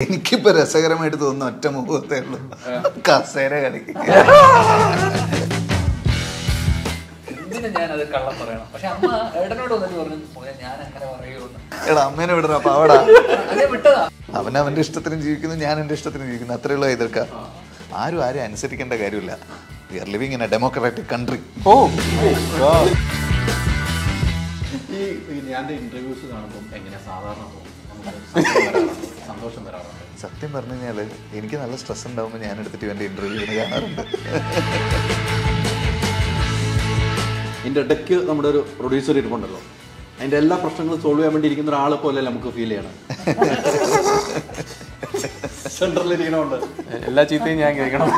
എനിക്കിപ്പോ രസകരമായിട്ട് തോന്നുന്ന ഒറ്റ മുഖത്തേ ഉള്ളൂ. കസേര കളി എന്തിനു ഞാൻ അത് കള്ളം പറയണം? പക്ഷെ അമ്മ ഏട്ടനോട് വന്നിട്ട് പറഞ്ഞു ഞാൻ അങ്ങനെ പറയുമെന്ന് എടാ അമ്മേനെ വിടണ പാവടാ അവൻ അവന്റെ ഇഷ്ടത്തിന് ജീവിക്കുന്നു ഞാൻ എന്റെ ഇഷ്ടത്തിന് ജീവിക്കുന്നു. അത്രേ ഉള്ളൂ എതിർക്ക. ആരും ആരും അനുസരിക്കേണ്ട കാര്യമില്ല. We are living in a democratic country ഓ ഈ ഈ ഞാൻ ഇന്റർവ്യൂസ് കാണുമ്പോൾ എങ്ങനെ സാധാരണ പോകും? സന്തോഷം തരാറുണ്ട് സത്യം പറഞ്ഞു കഴിഞ്ഞാൽ എനിക്ക് നല്ല സ്ട്രെസ് ഉണ്ടാവുമ്പോൾ ഞാൻ എടുത്തിട്ട് ഇവന്റെ ഇന്റർവ്യൂ കാണാറുണ്ട്. എന്റെ ഇടയ്ക്ക് നമ്മുടെ ഒരു പ്രൊഡ്യൂസർ ഇരിപ്പുണ്ടല്ലോ. അതിന്റെ എല്ലാ പ്രശ്നങ്ങളും സോൾവ് ചെയ്യാൻ വേണ്ടി ഇരിക്കുന്ന ഒരാളെ പോലെ നമുക്ക് ഫീൽ ചെയ്യണം. സെൻട്രലിൽ ഇരിക്കണമുണ്ട് എല്ലാ ചീത്തയും ഞാൻ കേൾക്കണം.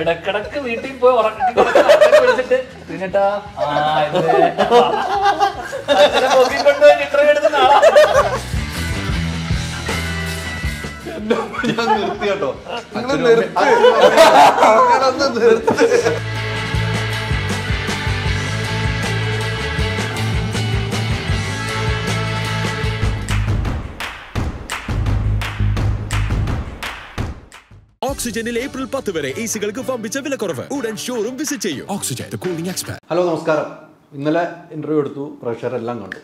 ഇടക്കിടക്ക് വീട്ടിൽ പോയി ഉറക്കി വിളിച്ചിട്ട് പിന്നിട്ടാ ആ ഇത് ഇന്റർവ്യൂ എടുത്ത ഞാൻ നിർത്തി കേട്ടോ നിങ്ങൾ നിർത്ത്. ഓക്സിജനിൽ ഏപ്രിൽ പത്ത് വരെ എ സികൾക്ക് പമ്പിച്ച വിലക്കുറവ്. ഉടൻ ഷോറും വിസിറ്റ് ചെയ്യും. ഓക്സിജൻ കൂളിംഗ് എക്സ്പെർട്ട് ഹലോ നമസ്കാരം. ഇന്നലെ ഇന്റർവ്യൂ എടുത്തു പ്രേക്ഷകരെല്ലാം കണ്ടു.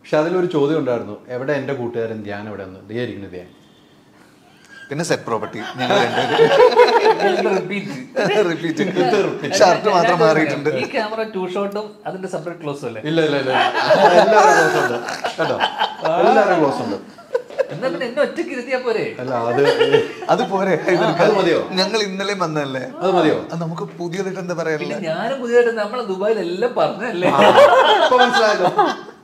പക്ഷെ അതിലൊരു ചോദ്യം ഉണ്ടായിരുന്നു. എവിടെ എന്റെ കൂട്ടുകാരൻ ധ്യാൻ എവിടെ നിന്ന് ധ്യാനിക്കുന്നു ധ്യാൻ. പിന്നെ സെറ്റ് പ്രോപ്പർട്ടി ഞങ്ങൾ റിപ്പീറ്റ് ഷർട്ട് മാത്രം മാറിയിട്ടുണ്ട്. ഈ ക്യാമറ ടൂ ഷോട്ടും അതിന്റെ സെപ്പറേറ്റ് ക്ലോസ് അല്ലേ? ഇല്ല ഇല്ല ഇല്ല. എല്ലാവരും ക്ലോസ് ഉണ്ട്. കേട്ടോ എല്ലാവരും ക്ലോസ് ഉണ്ട്. എന്നാ പിന്നെ എന്നെ ഒറ്റയ്ക്ക് ഇരുത്തിയാ പോരെ? അല്ല അത് അത് പോരെ? ഞങ്ങൾ ഇന്നലെ വന്നല്ലേ അത് മതിയോ? നമുക്ക് പുതിയതായിട്ട് എന്താ പിന്നെ പറയാനില്ല ഞാനും പുതിയതായിട്ട് നമ്മളെ ദുബായിലെല്ലാം പറഞ്ഞല്ലേ ഇപ്പൊ മനസ്സിലായല്ലോ.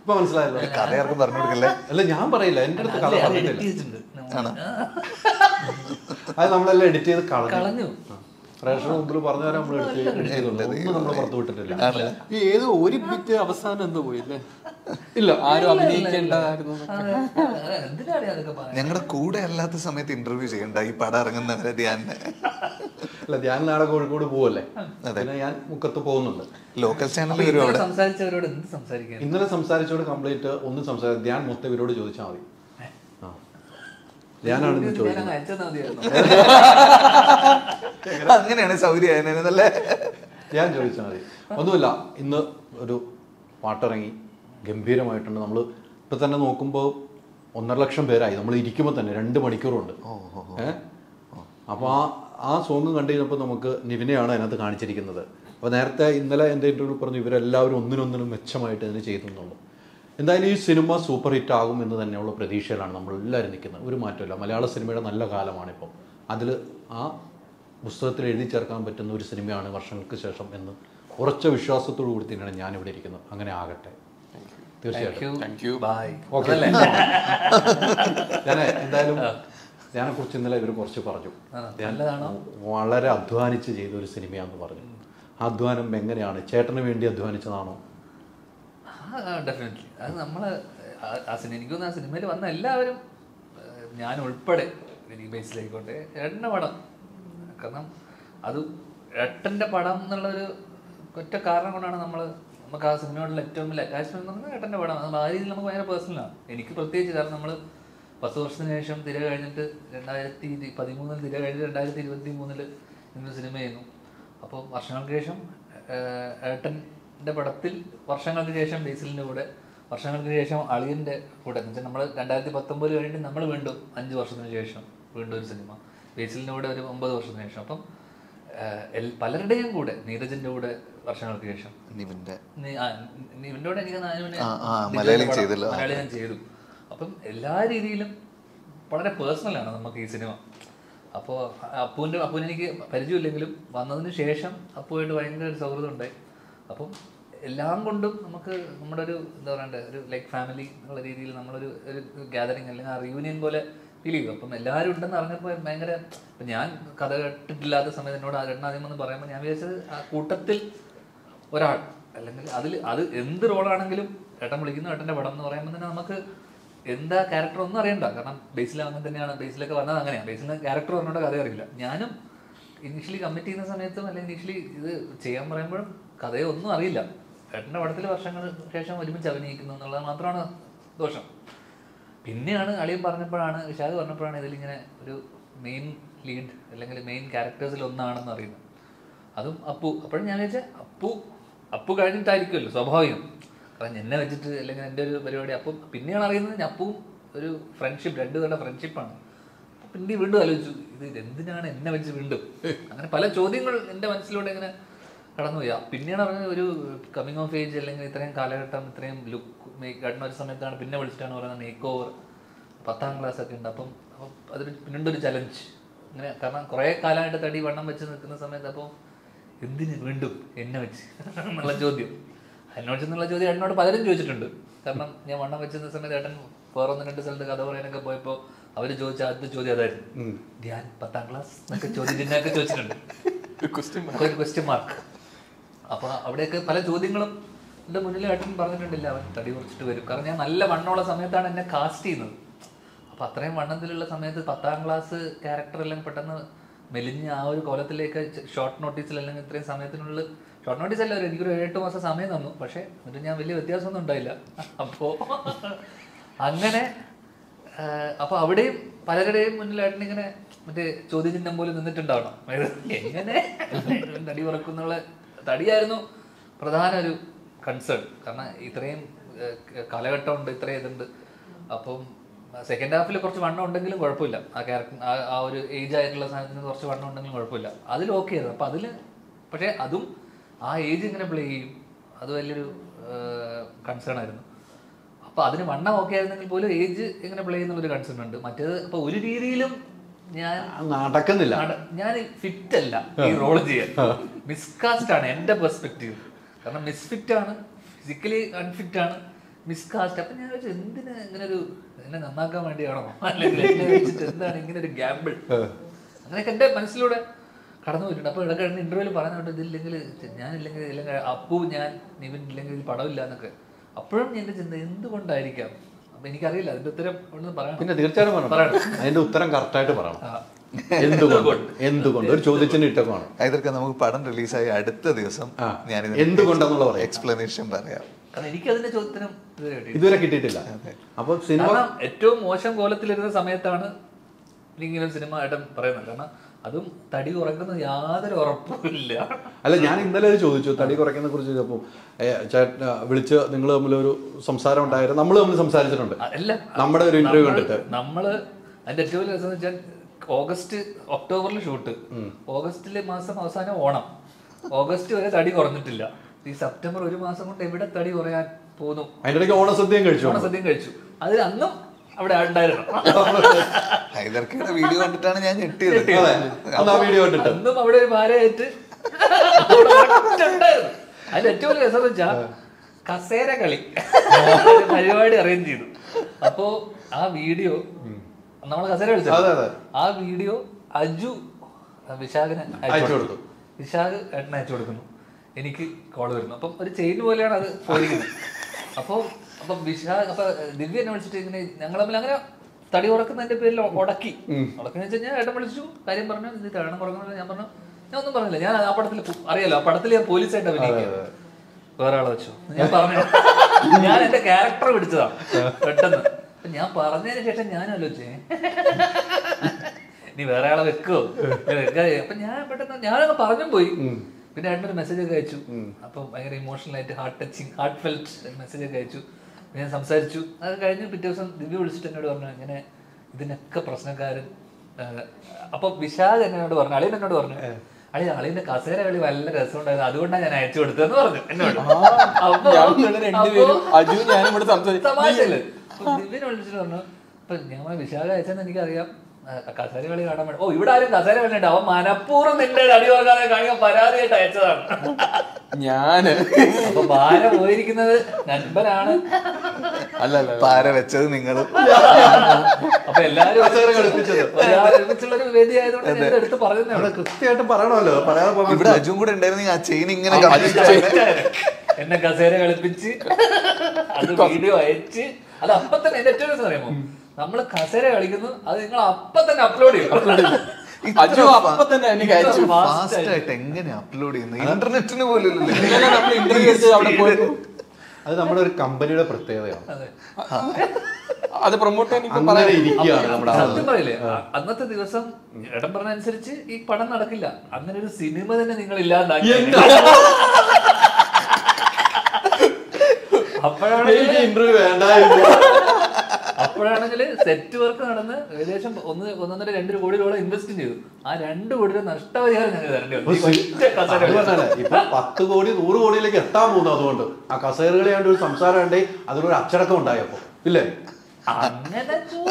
ഇപ്പൊ മനസ്സിലായല്ലോ. കഥ ആർക്കും പറഞ്ഞു കൊടുക്കല്ലേ? അല്ല ഞാൻ പറയില്ല. എന്റെ അടുത്ത് കഥ പറഞ്ഞിട്ടില്ല. edit അത് നമ്മളെല്ലാം എഡിറ്റ് ചെയ്ത് കളഞ്ഞു. കളഞ്ഞു. പ്രേക്ഷകർ മുമ്പിൽ പറഞ്ഞു തരാൻ നമ്മൾ പുറത്തു വിട്ടിട്ടില്ല. ഈ ഏതോ ഒരു ബിറ്റ് അവസാനം എന്ന് പോയില്ലേ? ഇല്ല ആരും അഭിനയിക്കേണ്ടതായിരുന്നു എന്നൊക്കെ. ആ, പറയുന്നത്? ഞങ്ങളുടെ കൂടെ അല്ലാത്ത സമയത്ത് ഇന്റർവ്യൂ ചെയ്യണ്ട. ഈ പടം ഇറങ്ങുന്നവരെ ധ്യാനെ അല്ല ധ്യാൻ നാളെ കോഴിക്കോട് പോവല്ലേ? പിന്നെ ഞാൻ മുക്കത്ത് പോകുന്നുണ്ട്. ലോക്കൽ ചാനൽ ഇന്നലെ സംസാരിച്ചവരോട് എന്ത് സംസാരിക്കാൻ ഇന്നലെ സംസാരിച്ചോട് കംപ്ലീറ്റ് ഒന്നും സംസാരിച്ചു ധ്യാൻ മൊത്തം ഇവരോട് ചോദിച്ചാൽ മതി. ധ്യാനാണ് ഇന്ന് ചോദിക്കുന്നത് അങ്ങനെയാണ് സൗകര്യായനല്ലേ ഞാൻ ചോദിച്ചാൽ മതി. ഒന്നുമില്ല ഇന്ന് ഒരു പാട്ടിറങ്ങി ഗംഭീരമായിട്ടുണ്ട്. നമ്മൾ ഇപ്പൊ തന്നെ നോക്കുമ്പോൾ ഒന്നര ലക്ഷം പേരായി. നമ്മൾ ഇരിക്കുമ്പോൾ തന്നെ രണ്ട് മണിക്കൂറുണ്ട്. ഏഹ് അപ്പോൾ ആ ആ സോങ് കണ്ടു കഴിഞ്ഞപ്പോൾ നമുക്ക് നിവിനെയാണ് അതിനകത്ത് കാണിച്ചിരിക്കുന്നത്. അപ്പോൾ നേരത്തെ ഇന്നലെ എന്റെ ഇന്റർവ്യൂ പറഞ്ഞു ഇവരെല്ലാവരും ഒന്നിനൊന്നിനും മെച്ചമായിട്ട് ഇതിന് ചെയ്തു എന്നുള്ളൂ. എന്തായാലും ഈ സിനിമ സൂപ്പർ ഹിറ്റ് ആകും എന്ന് തന്നെയുള്ള പ്രതീക്ഷയിലാണ് നമ്മൾ എല്ലാവരും നിൽക്കുന്നത്. ഒരു മാറ്റമില്ല മലയാള സിനിമയുടെ നല്ല കാലമാണിപ്പം അതിൽ ആ പുസ്തകത്തിൽ എഴുതി ചേർക്കാൻ പറ്റുന്ന ഒരു സിനിമയാണ് വർഷങ്ങൾക്ക് ശേഷം എന്ന് ഉറച്ച വിശ്വാസത്തോടു കൂടി തന്നെയാണ് ഞാനിവിടെ ഇരിക്കുന്നത്. അങ്ങനെ ആകട്ടെ. തീർച്ചയായിട്ടും. ഞാൻ എന്തായാലും ഞാനെ കുറിച്ച് ഇന്നലെ ഇവർ കുറച്ച് പറഞ്ഞു. വളരെ അധ്വാനിച്ച് ചെയ്ത ഒരു സിനിമയാണെന്ന് പറഞ്ഞു. ആ അധ്വാനം എങ്ങനെയാണ്? ചേട്ടന് വേണ്ടി അധ്വാനിച്ചതാണോ? ഡെഫിനറ്റ്ലി അത് നമ്മളെ ആ- സിനിമ എനിക്ക് തോന്നുന്നു ആ സിനിമയിൽ വന്ന എല്ലാവരും ഞാൻ ഉൾപ്പെടെ എനിക്ക് ബേസിലായിക്കോട്ടെ ഏട്ടന്റെ പടം. കാരണം അത് ഏട്ടന്റെ പടം എന്നുള്ളൊരു ഒറ്റ കാരണം കൊണ്ടാണ് നമ്മൾ നമുക്ക് ആ സിനിമയോടുള്ള ഏറ്റവും വലിയ അറ്റാച്ച്മെന്റ് എന്ന് പറഞ്ഞാൽ ഏട്ടന്റെ പടം. ആ രീതിയിൽ നമുക്ക് ഭയങ്കര പേഴ്സണലാണ് എനിക്ക് പ്രത്യേകിച്ച് കാരണം നമ്മൾ പത്ത് വർഷത്തിന് ശേഷം തിര കഴിഞ്ഞിട്ട് രണ്ടായിരത്തി പതിമൂന്നിൽ തിര കഴിഞ്ഞിട്ട് രണ്ടായിരത്തി ഇരുപത്തി മൂന്നിൽ ഇന്നൊരു സിനിമ ചെയ്യുന്നു. അപ്പോൾ വർഷങ്ങൾക്ക് ശേഷം ഏഹ്, ഏട്ടന്റെ പടത്തിൽ വർഷങ്ങൾക്ക് ശേഷം ബേസിലിന്റെ കൂടെ വർഷങ്ങൾക്ക് ശേഷം അളിയന്റെ കൂടെ. എന്ന് വെച്ചാൽ നമ്മൾ രണ്ടായിരത്തി പത്തൊമ്പത് കഴിഞ്ഞിട്ട് നമ്മൾ വീണ്ടും അഞ്ച് വർഷത്തിന് ശേഷം വീണ്ടും ഒരു സിനിമ. ബേസിലിന്റെ കൂടെ ഒരു ഒമ്പത് വർഷത്തിന് ശേഷം. അപ്പം പലരുടെയും കൂടെ നീരജിന്റെ കൂടെ വർഷങ്ങൾക്ക് ശേഷം. നിവിന്റെ. നീ- ആ, നീ- ഇവന്റെ കൂടെ എനിക്ക് മലയാളം മലയാളം ചെയ്തു. അപ്പം എല്ലാ രീതിയിലും വളരെ പേഴ്സണലാണ് നമുക്ക് ഈ സിനിമ. അപ്പോൾ അപ്പുവിന്റെ അപ്പുവിന് എനിക്ക് പരിചയമില്ലെങ്കിലും വന്നതിന് ശേഷം അപ്പുവായിട്ട് ഭയങ്കര ഒരു സൗഹൃദം ഉണ്ടായി. അപ്പം എല്ലാം കൊണ്ടും നമുക്ക് നമ്മുടെ ഒരു എന്താ പറയണ്ടേ ഒരു ലൈക്ക് ഫാമിലി എന്നുള്ള രീതിയിൽ നമ്മളൊരു ഒരു ഗാദറിങ് അല്ലെങ്കിൽ ആ റിയൂണിയൻ പോലെ ഫീൽ ചെയ്തു അപ്പം എല്ലാവരും ഉണ്ടെന്ന് അറിഞ്ഞപ്പോൾ ഭയങ്കര ഞാൻ കഥ കേട്ടിട്ടില്ലാത്ത സമയത്ത് എന്നോട് ആ രണ്ടാദ്യം എന്ന് പറയുമ്പോൾ ഞാൻ വിചാരിച്ചത് ആ കൂട്ടത്തിൽ ഒരാൾ അല്ലെങ്കിൽ അതിൽ അത് എന്ത് റോളാണെങ്കിലും ഏട്ടൻ വിളിക്കുന്നു ഏട്ടന്റെ പടം എന്ന് പറയുമ്പോൾ തന്നെ നമുക്ക് എന്താ ക്യാരക്ടർ ഒന്നും അറിയണ്ട. കാരണം ബേസിൽ അങ്ങനെ തന്നെയാണ് ബേസിലൊക്കെ വന്നത് അങ്ങനെയാണ്. ബേസിലെ ക്യാരക്ടർ പറഞ്ഞോണ്ട് കഥ അറിയില്ല. ഞാനും ഇനീഷ്യലി കമ്മിറ്റ് ചെയ്യുന്ന സമയത്തും അല്ലെങ്കിൽ ഇനീഷ്യലി ഇത് ചെയ്യാൻ പറയുമ്പോഴും കഥയോ ഒന്നും അറിയില്ല. ഏട്ടന്റെ പടത്തിൽ വർഷങ്ങൾ ശേഷം ഒരുമിച്ച് അഭിനയിക്കുന്നു എന്നുള്ളത് മാത്രമാണ് ദോഷം. പിന്നെയാണ് അളിയൻ പറഞ്ഞപ്പോഴാണ് വിശാഖ് പറഞ്ഞപ്പോഴാണ് ഇതിലിങ്ങനെ ഒരു മെയിൻ ലീഡ് അല്ലെങ്കിൽ മെയിൻ ക്യാരക്ടേഴ്സിൽ ഒന്നാണെന്ന് അറിയുന്നത്. അതും അപ്പു. അപ്പോഴും ഞാൻ വെച്ചാൽ അപ്പു അപ്പു കഴിഞ്ഞിട്ടായിരിക്കുമല്ലോ സ്വാഭാവികം. കാരണം എന്നെ വെച്ചിട്ട് അല്ലെങ്കിൽ എന്റെ ഒരു പരിപാടി അപ്പം പിന്നെയാണ് അറിയുന്നത് ഞാൻ അപ്പുവും ഒരു ഫ്രണ്ട്ഷിപ്പ് രണ്ടു പേരുടെ ഫ്രണ്ട്ഷിപ്പാണ് പിന്നെ വീണ്ടും ആലോചിച്ചു ഇത് എന്തിനാണ് എന്നെ വെച്ച് വീണ്ടും? അങ്ങനെ പല ചോദ്യങ്ങൾ എന്റെ മനസ്സിലൂടെ ഇങ്ങനെ കടന്നുപോയി. പിന്നീട് പിന്നെയാണ് പറഞ്ഞത് ഒരു കമ്മിങ് ഓഫ് ഏജ് അല്ലെങ്കിൽ ഇത്രയും കാലഘട്ടം ഇത്രയും ലുക്ക് മേക്ക് കടന്ന ഒരു സമയത്താണ് പിന്നെ വിളിച്ചിട്ടാണ് പറയുന്നത് മേക്ക് ഓവർ പത്താം ക്ലാസ് ഒക്കെ ഉണ്ട്. അപ്പം അപ്പം അതൊരു പിന്നീട് ഒരു ചലഞ്ച് അങ്ങനെ കാരണം കുറേ കാലമായിട്ട് തടി വണ്ണം വെച്ച് നിൽക്കുന്ന സമയത്ത് അപ്പോൾ എന്തിന് വീണ്ടും എന്നെ വെച്ച്? എന്നുള്ള ചോദ്യം. എന്നോട് ചെന്നുള്ള ചോദ്യം എന്നോട് പലരും ചോദിച്ചിട്ടുണ്ട്. കാരണം ഞാൻ വണ്ണം വെച്ചിരുന്ന സമയത്ത് ഏട്ടൻ വേറെ ഒന്ന് രണ്ട് സ്ഥലത്ത് കഥ പറയാനൊക്കെ പോയപ്പോൾ അവർ ചോദിച്ച ആദ്യത്തെ ചോദ്യം അതായിരുന്നു. ഞാൻ പത്താം ക്ലാസ് എന്നൊക്കെ ചോദ്യം ചോദിച്ചിട്ടുണ്ട്. ക്വസ്റ്റ്യൻ മാർക്ക് അപ്പോൾ അവിടെയൊക്കെ പല ചോദ്യങ്ങളും എന്റെ മുന്നിൽ ഏട്ടൻ പറഞ്ഞിട്ടുണ്ടില്ല. അവൻ തടി കുറച്ചിട്ട് വരും. കാരണം ഞാൻ നല്ല വണ്ണമുള്ള സമയത്താണ് എന്നെ കാസ്റ്റ് ചെയ്യുന്നത്. അപ്പൊ അത്രയും വണ്ണത്തിലുള്ള സമയത്ത് പത്താം ക്ലാസ് ക്യാരക്ടർ എല്ലാം പെട്ടെന്ന് മെലിഞ്ഞ് ആ ഒരു കോലത്തിലേക്ക് ഷോർട്ട് നോട്ടീസിൽ അല്ലെങ്കിൽ ഇത്രയും സമയത്തിനുള്ളിൽ ഷോർട്ട് നോട്ടീസ് അല്ല എനിക്കൊരു ഏഴെട്ട് മാസം സമയം തന്നു. പക്ഷേ എന്നിട്ട് ഞാൻ വലിയ വ്യത്യാസമൊന്നും ഉണ്ടായില്ല. അപ്പോൾ അങ്ങനെ അപ്പോൾ അപ്പൊ അവിടെയും പലരുടെയും മുന്നിലായിട്ട് ഇങ്ങനെ മറ്റേ ചോദ്യചിഹ്നം പോലെ നിന്നിട്ടുണ്ടാവണം. എങ്ങനെ? തടി കുറക്കുന്നുള്ള തടിയായിരുന്നു പ്രധാന ഒരു കൺസേൺ കാരണം ഇത്രയും കാലഘട്ടമുണ്ട് ഇത്രയും ഇതുണ്ട്. അപ്പം സെക്കൻഡ് ഹാഫിൽ കുറച്ച് വണ്ണം ഉണ്ടെങ്കിലും കുഴപ്പമില്ല. ആ ക്യാരക്ടർ ആ ഒരു ഏജ് ആയിട്ടുള്ള സാധനത്തിന് കുറച്ച് വണ്ണം ഉണ്ടെങ്കിലും കുഴപ്പമില്ല. അതിൽ ഓക്കെ ആയിരുന്നു. അപ്പം അതിൽ പക്ഷേ അതും ആ ഏജ് ഇങ്ങനെ പ്ലേ ചെയ്യും. അത് വലിയൊരു കൺസേൺ ആയിരുന്നു. അപ്പോൾ അതിന് വണ്ണം ഓക്കെ ആയിരുന്നെങ്കിൽ പോലും ഏജ് ഇങ്ങനെ പ്ലേ ചെയ്യുന്ന ഒരു കൺസേൺ ഉണ്ട്. മറ്റേത് ഇപ്പോൾ ഒരു രീതിയിലും ഞാൻ നടക്കുന്നില്ല. ഞാൻ ഫിറ്റ് അല്ല ഈ റോൾ ചെയ്യാൻ. മിസ്കാസ്റ്റ് ആണ് എന്റെ പെർസ്പെക്റ്റീവ് കാരണം മിസ്ഫിറ്റ് ആണ് ഫിസിക്കലി അൺഫിറ്റ് ആണ് മിസ്കാസ്റ്റ് അപ്പൊ ഞാൻ വെച്ചു എന്തിനാ ഇങ്ങനെ ഒരു എന്നെ നന്നാക്കാൻ വേണ്ടിയാണോ? അല്ലെങ്കിൽ എന്നെ വെച്ചിട്ട് എന്താണ് ഇങ്ങനെ ഒരു ഗ്യാമ്പിൾ അങ്ങനെയൊക്കെ എന്റെ മനസ്സിലൂടെ കടന്നു പോയിട്ടുണ്ട്. അപ്പൊ ഇടയ്ക്ക് ഇന്റർവ്യൂവിൽ പറയുന്നുണ്ട് ഇതില്ലെങ്കിൽ ഞാൻ ഇല്ലെങ്കിൽ അപ്പു ഞാൻ നിവിൻ ഇല്ലെങ്കിൽ പടമില്ല എന്നൊക്കെ. അപ്പോഴും എന്റെ ചിന്ത എന്തുകൊണ്ടായിരിക്കാം അപ്പൊ എനിക്കറിയില്ല അതിന്റെ ഉത്തരം ഒന്ന് പറയാം പിന്നെ തീർച്ചയായും പറയണം. പറയണം. അതിന്റെ ഉത്തരം കറക്റ്റായിട്ട് പറയണം. എന്തുകൊണ്ട്? എന്തുകൊണ്ട്? ഒരു ചോദ്യത്തിന് ഇട്ടമാണ് ഇതൊക്കെ നമുക്ക് പടം റിലീസായി അടുത്ത ദിവസം. ഞാൻ എന്തുകൊണ്ടെന്നുള്ള പറയാം. എക്സ്പ്ലനേഷൻ പറയാം. കാരണം എനിക്ക് അതിന്റെ ചോദ്യത്തിനും ഇതുവരെ കിട്ടിയിട്ടില്ല. അപ്പൊ സിനിമ ഏറ്റവും മോശം കോലത്തിലിരുന്ന സമയത്താണ് ഇങ്ങനെ സിനിമ ഏട്ടൻ പറയുന്നത്. കാരണം അതും തടി കുറയ്ക്കുന്ന യാതൊരു ഉറപ്പില്ല അല്ല ഞാൻ ഇന്നലെ അത് ചോദിച്ചു തടി കുറയ്ക്കുന്ന കുറിച്ച് ചോദിച്ചപ്പോൾ ചേട്ട വിളിച്ച് നിങ്ങൾ തമ്മിൽ ഒരു സംസാരം ഉണ്ടായിരുന്നു നമ്മൾ തമ്മിൽ സംസാരിച്ചിട്ടുണ്ട്. അല്ല നമ്മുടെ ഒരു ഇന്റർവ്യൂ കണ്ടിട്ട്. നമ്മൾ അതിന്റെ ഏറ്റവും വലിയ രസം വെച്ചാൽ ഓഗസ്റ്റ് ഒക്ടോബറിൽ ഷൂട്ട്. ഓഗസ്റ്റിലെ മാസം അവസാനം ഓണം. ഓഗസ്റ്റ് വരെ തടി കുറഞ്ഞിട്ടില്ല. ഈ സെപ്റ്റംബർ ഒരു മാസം കൊണ്ട് എവിടെ തടി കുറയാൻ പോന്നു അതിന്റെ ഓണസദ്യം ഓണസദ്യയും കഴിച്ചു. ഓണസദ്യം കഴിച്ചു. അതിൽ അന്നും അവിടെ ഉണ്ടായിരുന്നു? ഹൈദർക്കയുടെ വീഡിയോ കണ്ടിട്ടാണ് ഞാൻ ഞെട്ടിയത്. അന്ന് ആ വീഡിയോ കണ്ടിട്ട്. അന്നും അവിടെ ഒരു ഒറ്റണ്ടായിരുന്നു. അതിന്റെ ഏറ്റവും വലിയ രസം വെച്ചാ കസേര കളി. പരിപാടി അറേഞ്ച് ചെയ്തു. അപ്പോ ആ വീഡിയോ നമ്മൾ കസേര അതെ, അതെ. കളിച്ചത് ആ വീഡിയോ അജു വിശാഖിനെ അയച്ചു കൊടുത്തു. വിശാഖ് ഏട്ടനെ അയച്ചു കൊടുക്കുന്നു. എനിക്ക് കോൾ വരുന്നു. അപ്പം ഒരു ചെയിൻ പോലെയാണ് അത് പോയിരിക്കുന്നത്. അപ്പോൾ അപ്പം വിശാഖ് അപ്പൊ ദിവ്യ എന്നെ വിളിച്ചിട്ട് ഇങ്ങനെ ഞങ്ങൾ തമ്മിൽ അങ്ങനെ തടി ഉറക്കുന്നതിന്റെ പേരിൽ ഉടക്കി. ഉടക്കുന്ന വെച്ച് കഴിഞ്ഞാൽ ഏട്ടൻ വിളിച്ചു കാര്യം പറഞ്ഞു ഇത് തരണം കുറക്കുന്നില്ല ഞാൻ പറഞ്ഞു. ഞാൻ ഒന്നും പറഞ്ഞില്ല. ഞാൻ ആ പടത്തിൽ അറിയാലോ ആ പടത്തിൽ ഞാൻ പോലീസായിട്ട് അഭിനയിക്കുക വേറെ ആളെ വെച്ചു? ഞാൻ പറഞ്ഞു ഞാൻ എന്റെ ക്യാരക്ടർ പിടിച്ചതാ പെട്ടെന്ന്. ഞാൻ പറഞ്ഞതിന് ശേഷം ഞാൻ ആലോചിച്ചേ നീ വേറെ ആളെ വെക്കോ? അപ്പൊ ഞാൻ പെട്ടെന്ന് ഞാനങ്ങ് പറഞ്ഞും പോയി. പിന്നെ ഏട്ടനൊരു മെസ്സേജ് ഒക്കെ അയച്ചു. അപ്പൊ ഭയങ്കര ഇമോഷണൽ ആയിട്ട് heart touching heartfelt message ഒക്കെ അയച്ചു. ഞാൻ സംസാരിച്ചു. അത് കഴിഞ്ഞ് പിറ്റേ ദിവസം ദിവ്യ വിളിച്ചിട്ട് എന്നോട് പറഞ്ഞു ഇങ്ങനെ ഇതിനൊക്കെ പ്രശ്നക്കാരൻ. അപ്പൊ വിശാദ് എന്നോട് പറഞ്ഞു അളിയൻ എന്നോട് പറഞ്ഞു അളി അളിന്റെ കസേര കളി നല്ല രസമുണ്ടായിരുന്നു. അതുകൊണ്ടാണ് ഞാൻ അയച്ചു കൊടുത്തതെന്ന് പറഞ്ഞു എന്നോട്. ദിവ്യനെ വിളിച്ചിട്ട് പറഞ്ഞു അപ്പൊ ഞാൻ വിശാഖ അയച്ചെന്ന് എനിക്കറിയാം. കസേര കളി കാണാൻ ഓ ഇവിടെ ആരും കസേര കളിയുണ്ട് അവൻ മനഃപൂർവം നിന്റെ അടി വാങ്ങാതെ കാണിക്കാൻ പരാതിയായിട്ട് അയച്ചതാണ്. ഞാൻ. അപ്പൊ ഭാര പോയിരിക്കുന്നത് നൻപനാണ്. അല്ല പാര വെച്ചത് നിങ്ങൾ അപ്പൊ എല്ലാരും. ഒരു വേദി ആയതുകൊണ്ട് എടുത്ത് കൃത്യമായിട്ട് പറയണമല്ലോ. ഇവിടെ അജും കൂടെ ഉണ്ടായിരുന്നു. ആ ചെയിൻ ഇങ്ങനെ എന്നെ കസേര കളിപ്പിച്ച് അത് വീഡിയോ അയച്ച്. അത് അപ്പൊ തന്നെ എന്റെ ഏറ്റവും അറിയാമോ? നമ്മൾ കസേര കളിക്കുന്നു അത് നിങ്ങൾ അപ്പൊ തന്നെ അപ്ലോഡ് ചെയ്യും. ഫാസ്റ്റ് ആയിട്ട്. എങ്ങനെ അപ്ലോഡ് ചെയ്യുന്നത് ഇന്റർനെറ്റിന് പോലും നമ്മൾ അത് നമ്മുടെ ഒരു കമ്പനിയുടെ പ്രത്യേകതയാണ്. അതെ. പ്രൊമോട്ട് അന്നത്തെ ദിവസം ഇടം പറഞ്ഞ അനുസരിച്ച് ഈ പടം നടക്കില്ല. അങ്ങനെ ഒരു സിനിമ തന്നെ നിങ്ങൾ ഇല്ലാണ്ടാക്കി. അപ്പോഴാണ് ഇന്റർവ്യൂ വേണ്ടായിരുന്നു. അപ്പോഴാണെങ്കിൽ സെറ്റ് വർക്ക് നടന്ന് ഏകദേശം ഒന്ന് ഒന്നൊന്നര രണ്ട് കോടി രൂപ ഇൻവെസ്റ്റ് ചെയ്തു. ആ രണ്ട് കോടി രൂപ നഷ്ടപരിഹാരം ഞങ്ങൾ തരേണ്ടി വന്നു. ഇപ്പൊ പത്ത് കോടി നൂറ് കോടിയിലേക്ക് എത്താൻ പോകുന്നു അതുകൊണ്ട്. ആ കസേരകളെ കണ്ട് ഒരു സംസാരം ഉണ്ടെങ്കിൽ അതിനൊരു അച്ചടക്കം ഉണ്ടായപ്പോ. ഇല്ലേ?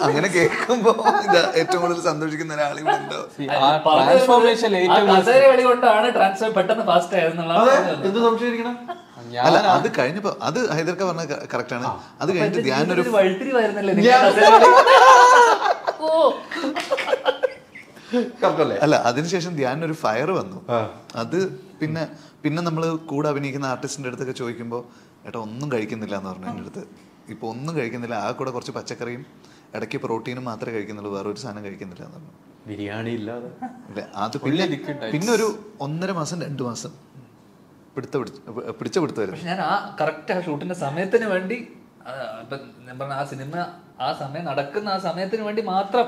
അങ്ങനെ കേൾക്കുമ്പോ ഇതാ ഏറ്റവും കൂടുതൽ സന്തോഷിക്കുന്ന ഒരാളിവിടെ ഉണ്ടോ? ആ ട്രാൻസ്ഫോർമേഷൻ ആ ഏറ്റവും കസേര ട്രാൻസ്ഫർ പെട്ടെന്ന് ഫാസ്റ്റ് അതെ ആയതെന്നുള്ള എന്ത് അല്ല അത് കഴിഞ്ഞപ്പോ അത് ഹൈദർക്ക പറഞ്ഞ കറക്റ്റ് ആണ്. അത് കഴിഞ്ഞിട്ട് ധ്യാനൊരു അല്ല അതിനുശേഷം ധ്യാൻ ഒരു ഫയർ വന്നു. അത് പിന്നെ പിന്നെ നമ്മൾ കൂടെ അഭിനയിക്കുന്ന ആർട്ടിസ്റ്റിന്റെ അടുത്തൊക്കെ ചോദിക്കുമ്പോൾ ഏട്ടാ ഒന്നും കഴിക്കുന്നില്ല എന്ന് പറഞ്ഞു എന്റെ അടുത്ത്. ഇപ്പൊ ഒന്നും കഴിക്കുന്നില്ല. ആ കൂടെ കുറച്ച് പച്ചക്കറിയും ഇടയ്ക്ക് പ്രോട്ടീനും മാത്രമേ കഴിക്കുന്നുള്ളൂ. വേറെ ഒരു സാധനം കഴിക്കുന്നില്ല എന്ന് പറഞ്ഞു. ബിരിയാണി ഇല്ലാതെ. ഇല്ല അത് പിന്നെ പിന്നെ ഒരു ഒന്നര മാസം രണ്ട് മാസം പിടുത്ത പിടിച്ച പിടിച്ച പിടുത്തമായിരുന്നു ഞാൻ ആ കറക്റ്റ് ആ ഷൂട്ടിന്റെ സമയത്തിന് വേണ്ടി ഞാൻ പറഞ്ഞ ആ സിനിമ ആ സമയം നടക്കുന്ന ആ സമയത്തിന് വേണ്ടി മാത്രം